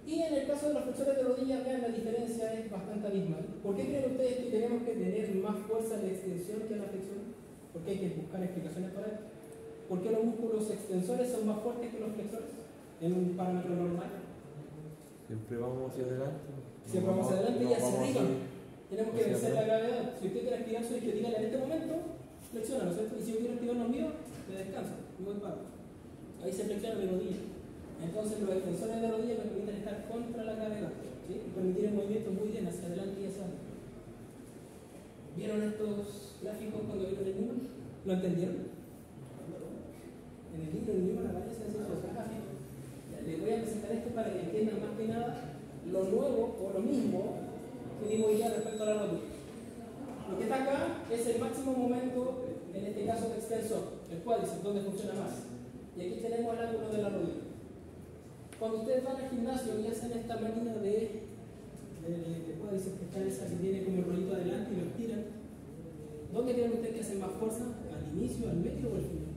Y en el caso de los flexores de rodilla, vean la diferencia es bastante abismal. ¿Por qué creen ustedes que tenemos que tener más fuerza de extensión que la flexión? Porque hay que buscar explicaciones para esto. ¿Por qué los músculos extensores son más fuertes que los flexores en un parámetro normal? Siempre vamos hacia adelante. Siempre vamos hacia adelante y hacia arriba. Tenemos que vencer la gravedad. Si usted quiere activar su isquiotibial en este momento, flexiona, ¿no es cierto? Y si yo quiero activar los míos, me descanso, me voy para. Ahí se flexiona mi rodilla. Entonces los extensores de rodilla me permiten estar contra la gravedad ¿sí? y permitir el movimiento muy bien hacia adelante y hacia adelante. ¿Vieron estos gráficos cuando vieron el Newman? ¿Lo entendieron? En el libro de Newman aparece así los gráficos. Les voy a presentar esto para que entiendan más que nada lo nuevo o lo mismo que digo ya respecto a la rótula. Lo que está acá es el máximo momento, en este caso de extensor, el cuádriceps, donde funciona más. Y aquí tenemos el ángulo de la rodilla. Cuando ustedes van al gimnasio y hacen esta máquina de, de, de cuádriceps, que está esa que tiene como el rollito adelante y lo estiran, ¿Dónde creen ustedes que hacen más fuerza? ¿Al inicio, al medio o al final?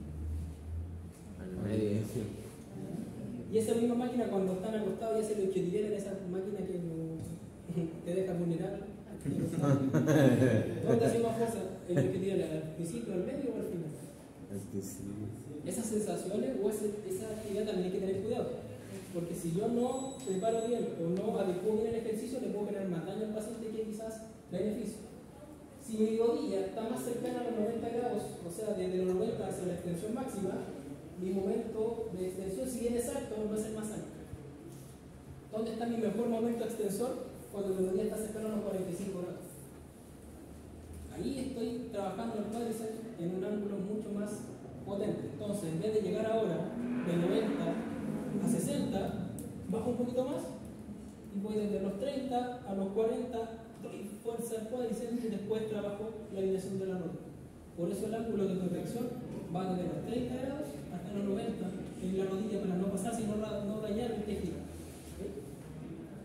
Al medio. Y esa misma máquina cuando están acostados y hacen lo que en esa máquina que no- *laughs* te deja vulnerable. *laughs* ¿Dónde hace más fuerza? ¿En lo que ¿Al principio, al medio o al final? Es que sí. Esas sensaciones o ese- esa actividad también hay que tener cuidado. Porque si yo no preparo bien o no adecuo bien el ejercicio, le puedo generar más daño al paciente que quizás beneficio. Si mi rodilla está más cercana a los 90 grados, o sea, desde los 90 hacia la extensión máxima, mi momento de extensión, si bien exacto, va a ser más alto. ¿Dónde está mi mejor momento extensor? Cuando mi rodilla está cercana a los 45 grados. Ahí estoy trabajando el cuádriceps en un ángulo mucho más potente. Entonces, en vez de llegar ahora de 90 a 60, bajo un poquito más y voy desde los 30 a los 40, doy fuerza al cuádriceps y después trabajo la alineación de la rodilla. Por eso el ángulo de corrección va desde los 30 grados hasta los 90 en la rodilla para no pasar, sino no dañar el tejido.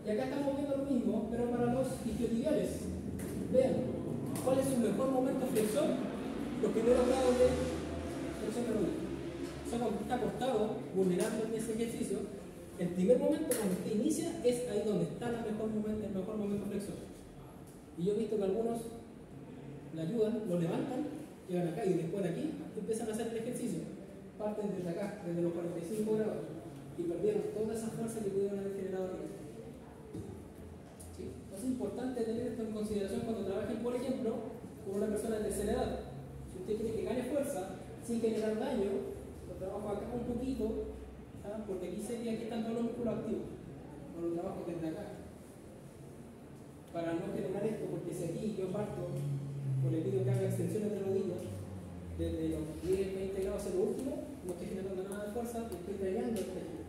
Y acá estamos viendo lo mismo, pero para los isquiotibiales. Vean, ¿cuál es su mejor momento flexión? Los primeros grados de flexión de rodilla. O sea, cuando está acostado, vulnerando en ese ejercicio, el primer momento cuando usted inicia es ahí donde está el mejor momento, el mejor momento flexión. Y yo he visto que algunos le ayudan, lo levantan, llegan acá y después de aquí empiezan a hacer el ejercicio. Parten desde acá, desde los 45 grados, y perdieron toda esa fuerza que pudieron haber generado. ¿Sí? Es importante tener esto en consideración cuando trabajen, por ejemplo, con una persona de tercera edad. Si usted quiere que gane fuerza sin generar daño, lo trabajo acá un poquito, ¿ah? porque aquí sería, aquí están todos los músculos activos. No lo trabajo desde acá. Para no generar esto, porque si aquí yo parto, o le pido que haga extensiones de rodillas, desde los 10, 20 grados hacia lo último, no estoy generando nada de fuerza, estoy dañando el tejido.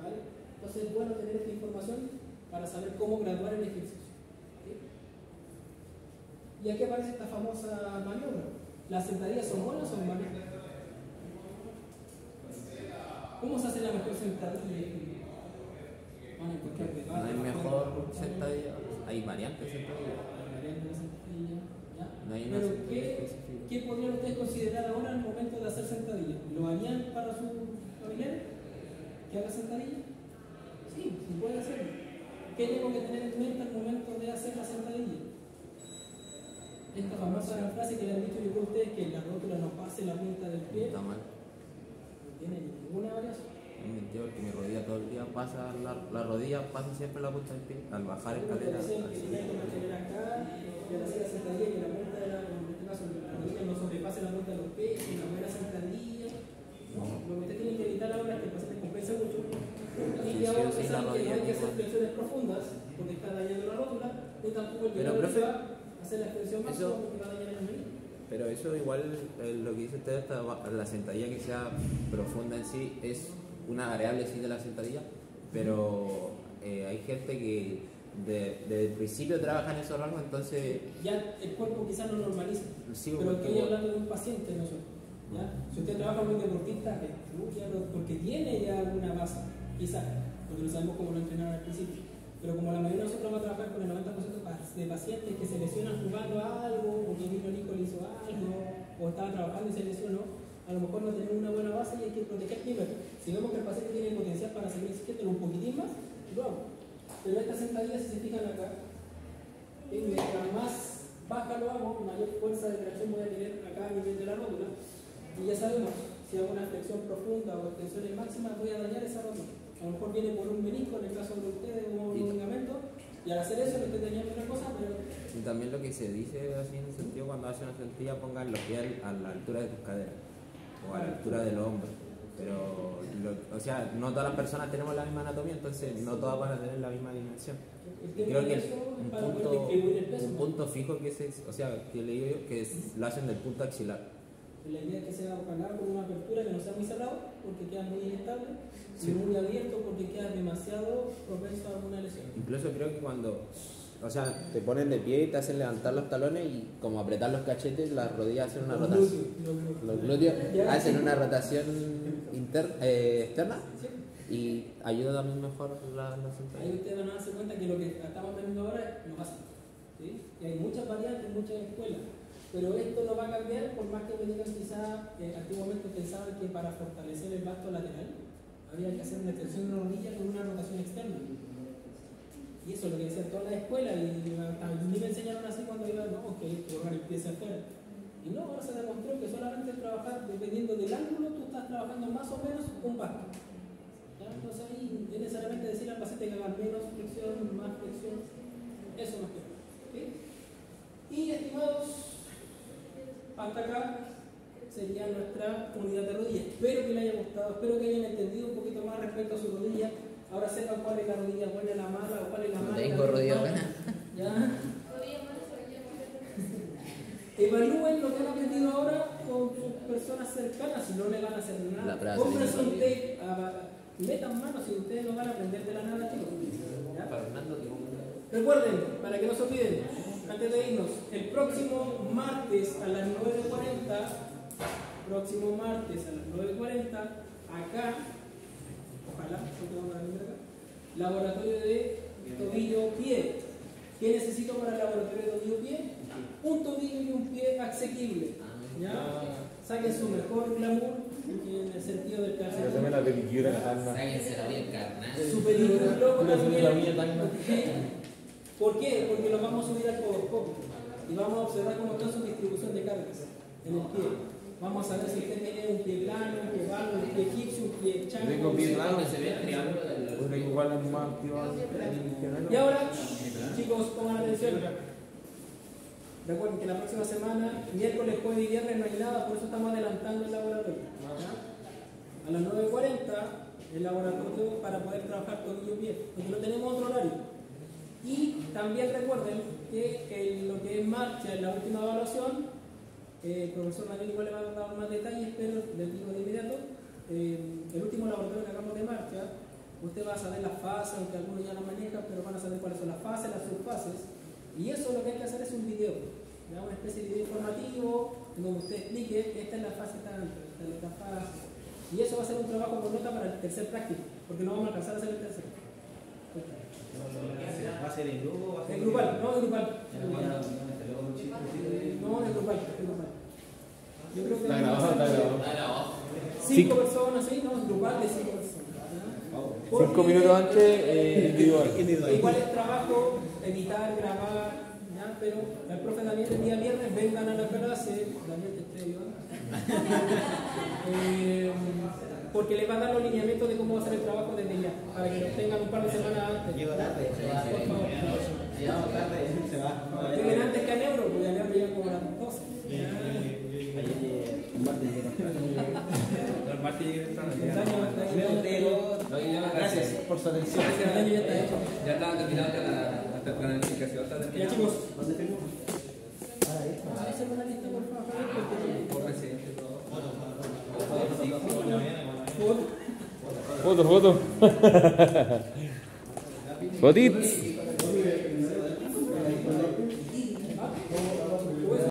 ¿Vale? Entonces es bueno tener esta información para saber cómo graduar el ejercicio. ¿ok? Y aquí aparece esta famosa maniobra. ¿Las sentadillas son buenas o son malas? ¿Cómo se hace la mejor sentadilla? Van a encontrar que No hay mejor sentadilla, hay variantes de sentadilla. No Pero ¿qué. ¿qué podrían ustedes considerar ahora al momento de hacer sentadilla? ¿Lo harían para su familiar? ¿Que haga sentadilla? Sí, se puede hacer. ¿Qué tengo que tener en mente al momento de hacer la sentadilla? Esta famosa frase que le han dicho yo a ustedes que la rótula no pase la punta del pie. Está mal. No tiene ninguna variación. Mentira porque mi rodilla todo el día pasa, la, la rodilla pasa siempre la punta del pie al bajar que escaleras. que que al que sobrepase la punta de los pies, una buena sentadilla. Lo que usted tiene que evitar ahora es que el paciente compense mucho. Y que sí, sí, saben la que no hay que hacer flexiones profundas porque está dañando la rótula, ni tampoco el que Pero, profe, va a hacer la extensión eso- porque va a dañar el menisco. Pero eso igual, eh, lo que dice usted, la sentadilla que sea profunda en sí es una variable sí de la sentadilla, pero eh, hay gente que de- desde el principio trabaja en esos rangos, entonces Ya el cuerpo quizás no normaliza. sí, Pero estoy hablando de un paciente nosotros. ¿ya? Si usted trabaja con un deportista, porque tiene ya alguna base, quizás, porque no sabemos cómo lo entrenaron al principio. Pero como la mayoría de nosotros vamos a trabajar con el 90% pa- de pacientes que se lesionan jugando algo, o que vino Nico le hizo algo, o estaba trabajando y se lesionó, a lo mejor no tenemos una buena base y hay que proteger primero. Si vemos que el paciente tiene potencial para seguir insistiendo un poquitín más, lo hago. Pero esta sentadilla, si se fijan acá, mientras más baja lo hago, mayor fuerza de tracción voy a tener acá a nivel de la rótula. Y ya sabemos, si hago una flexión profunda o extensiones máximas, voy a dañar esa rótula. A lo mejor viene por un menisco, en el caso de ustedes, o un ligamento, y al hacer eso le estoy dañando una cosa, pero Y también lo que se dice así en el sentido cuando hace una sentilla pongan los pies a la altura de tus caderas o a la altura de los hombros. Pero, lo- o sea, no todas las personas tenemos la misma anatomía, entonces no todas van a tener la misma dimensión. Y creo que es un punto, un punto fijo que se, o sea, que leí yo, que es- lo hacen del punto axilar. La idea es que sea ojalá con una apertura que no sea muy cerrado, porque queda muy inestable, Sí. y muy abierto porque queda demasiado propenso a alguna lesión. Incluso creo que cuando, o sea, te ponen de pie y te hacen levantar los talones y como apretar los cachetes, las rodillas hacen una Los rotación. glúteos, los glúteos. Hacen una rotación inter- eh, externa y ayuda también mejor la, la Ahí ustedes van a darse cuenta que lo que estamos aprendiendo ahora es lo básico. ¿sí? Y hay muchas variantes, muchas escuelas. Pero esto no va a cambiar por más que me digan quizá eh, antiguamente pensaban que para fortalecer el vasto lateral había que hacer una extensión de rodilla con una rotación externa. Y eso es lo que decían todas las escuelas y a mí me enseñaron así cuando iba, no, que hay que borrar el pie hacia afuera. Y no, ahora se demostró que solamente trabajar, dependiendo del ángulo, tú estás trabajando más o menos un vasto. ¿Ya? Entonces ahí es necesariamente decir al paciente que haga menos flexión, más flexión, eso no es que. ¿ok? Y estimados, hasta acá sería nuestra unidad de rodilla. Espero que les haya gustado, espero que hayan entendido un poquito más respecto a su rodilla. Ahora sepan cuál es la rodilla buena, la mala, o cuál es la No mala. tengo la rodilla buena. ¿Ya? Evalúen lo que han aprendido ahora con sus personas cercanas, si no le van a hacer nada. de- un tape, ah, metan manos si ustedes no van a aprender de la nada, chicos. Recuerden, para que no se olviden, antes de irnos, el próximo martes a las 9.40, próximo martes a las 9.40, acá, ojalá, laboratorio de tobillo-pie. ¿Qué necesito para el laboratorio de tobillo-pie? Un tobillo y un pie asequible. ¿ya? Saquen su mejor glamour en el sentido del palma. Sáquense la bien carnal. Su película loco ¿Por qué? Porque los vamos a subir al podoscopio y vamos a observar cómo está su distribución de cargas en el pie. Vamos a ver si usted tiene un pie plano, un pie vano, un pie egipcio, un pie chanco. Tengo pie plano. Que se el triángulo del- Porque igual es más el. Y ahora, chicos, pongan atención. Recuerden que la próxima semana, miércoles, jueves y viernes no hay nada, por eso estamos adelantando el laboratorio. A las 9.40 el laboratorio para poder trabajar tobillo pie, porque no tenemos otro horario. Y también recuerden que en lo que es marcha, en la última evaluación, eh, el profesor Manuel igual le va a dar más detalles, pero les digo de inmediato, eh, el último laboratorio que hagamos de marcha, usted va a saber las fases, aunque algunos ya no manejan, pero van a saber cuáles son las fases, las subfases, y eso lo que hay que hacer es un video, ¿ya? una especie de video informativo, donde usted explique, esta es la fase tanto, esta es la fase, y eso va a ser un trabajo con nota para el tercer práctico, porque no vamos a alcanzar a hacer el tercer. ¿Va a ser en grupo o va a ser En grupal, no en grupal. No, en grupal. Yo creo que Está grabado, está grabado. Dale abajo. cinco personas, sí, no, en grupal de cinco personas. Cinco minutos antes, eh, *laughs* individual. Igual es trabajo editar, grabar, ¿ya? pero el profe Daniel el día viernes vengan a la clase, Daniel te estoy. *laughs* Eh, porque les va a dar los lineamientos de cómo va a ser el trabajo desde ya, para que lo tengan un par de semanas antes. Llego tarde, se va. Por favor. Llego tarde, se va. Lleguen antes que a Neuro, porque a Neuro llegan como Gracias por su atención. ya está terminando la, la planificación. Ya terminada. chicos. Todo. por- Foto, foto. *laughs* Fotits.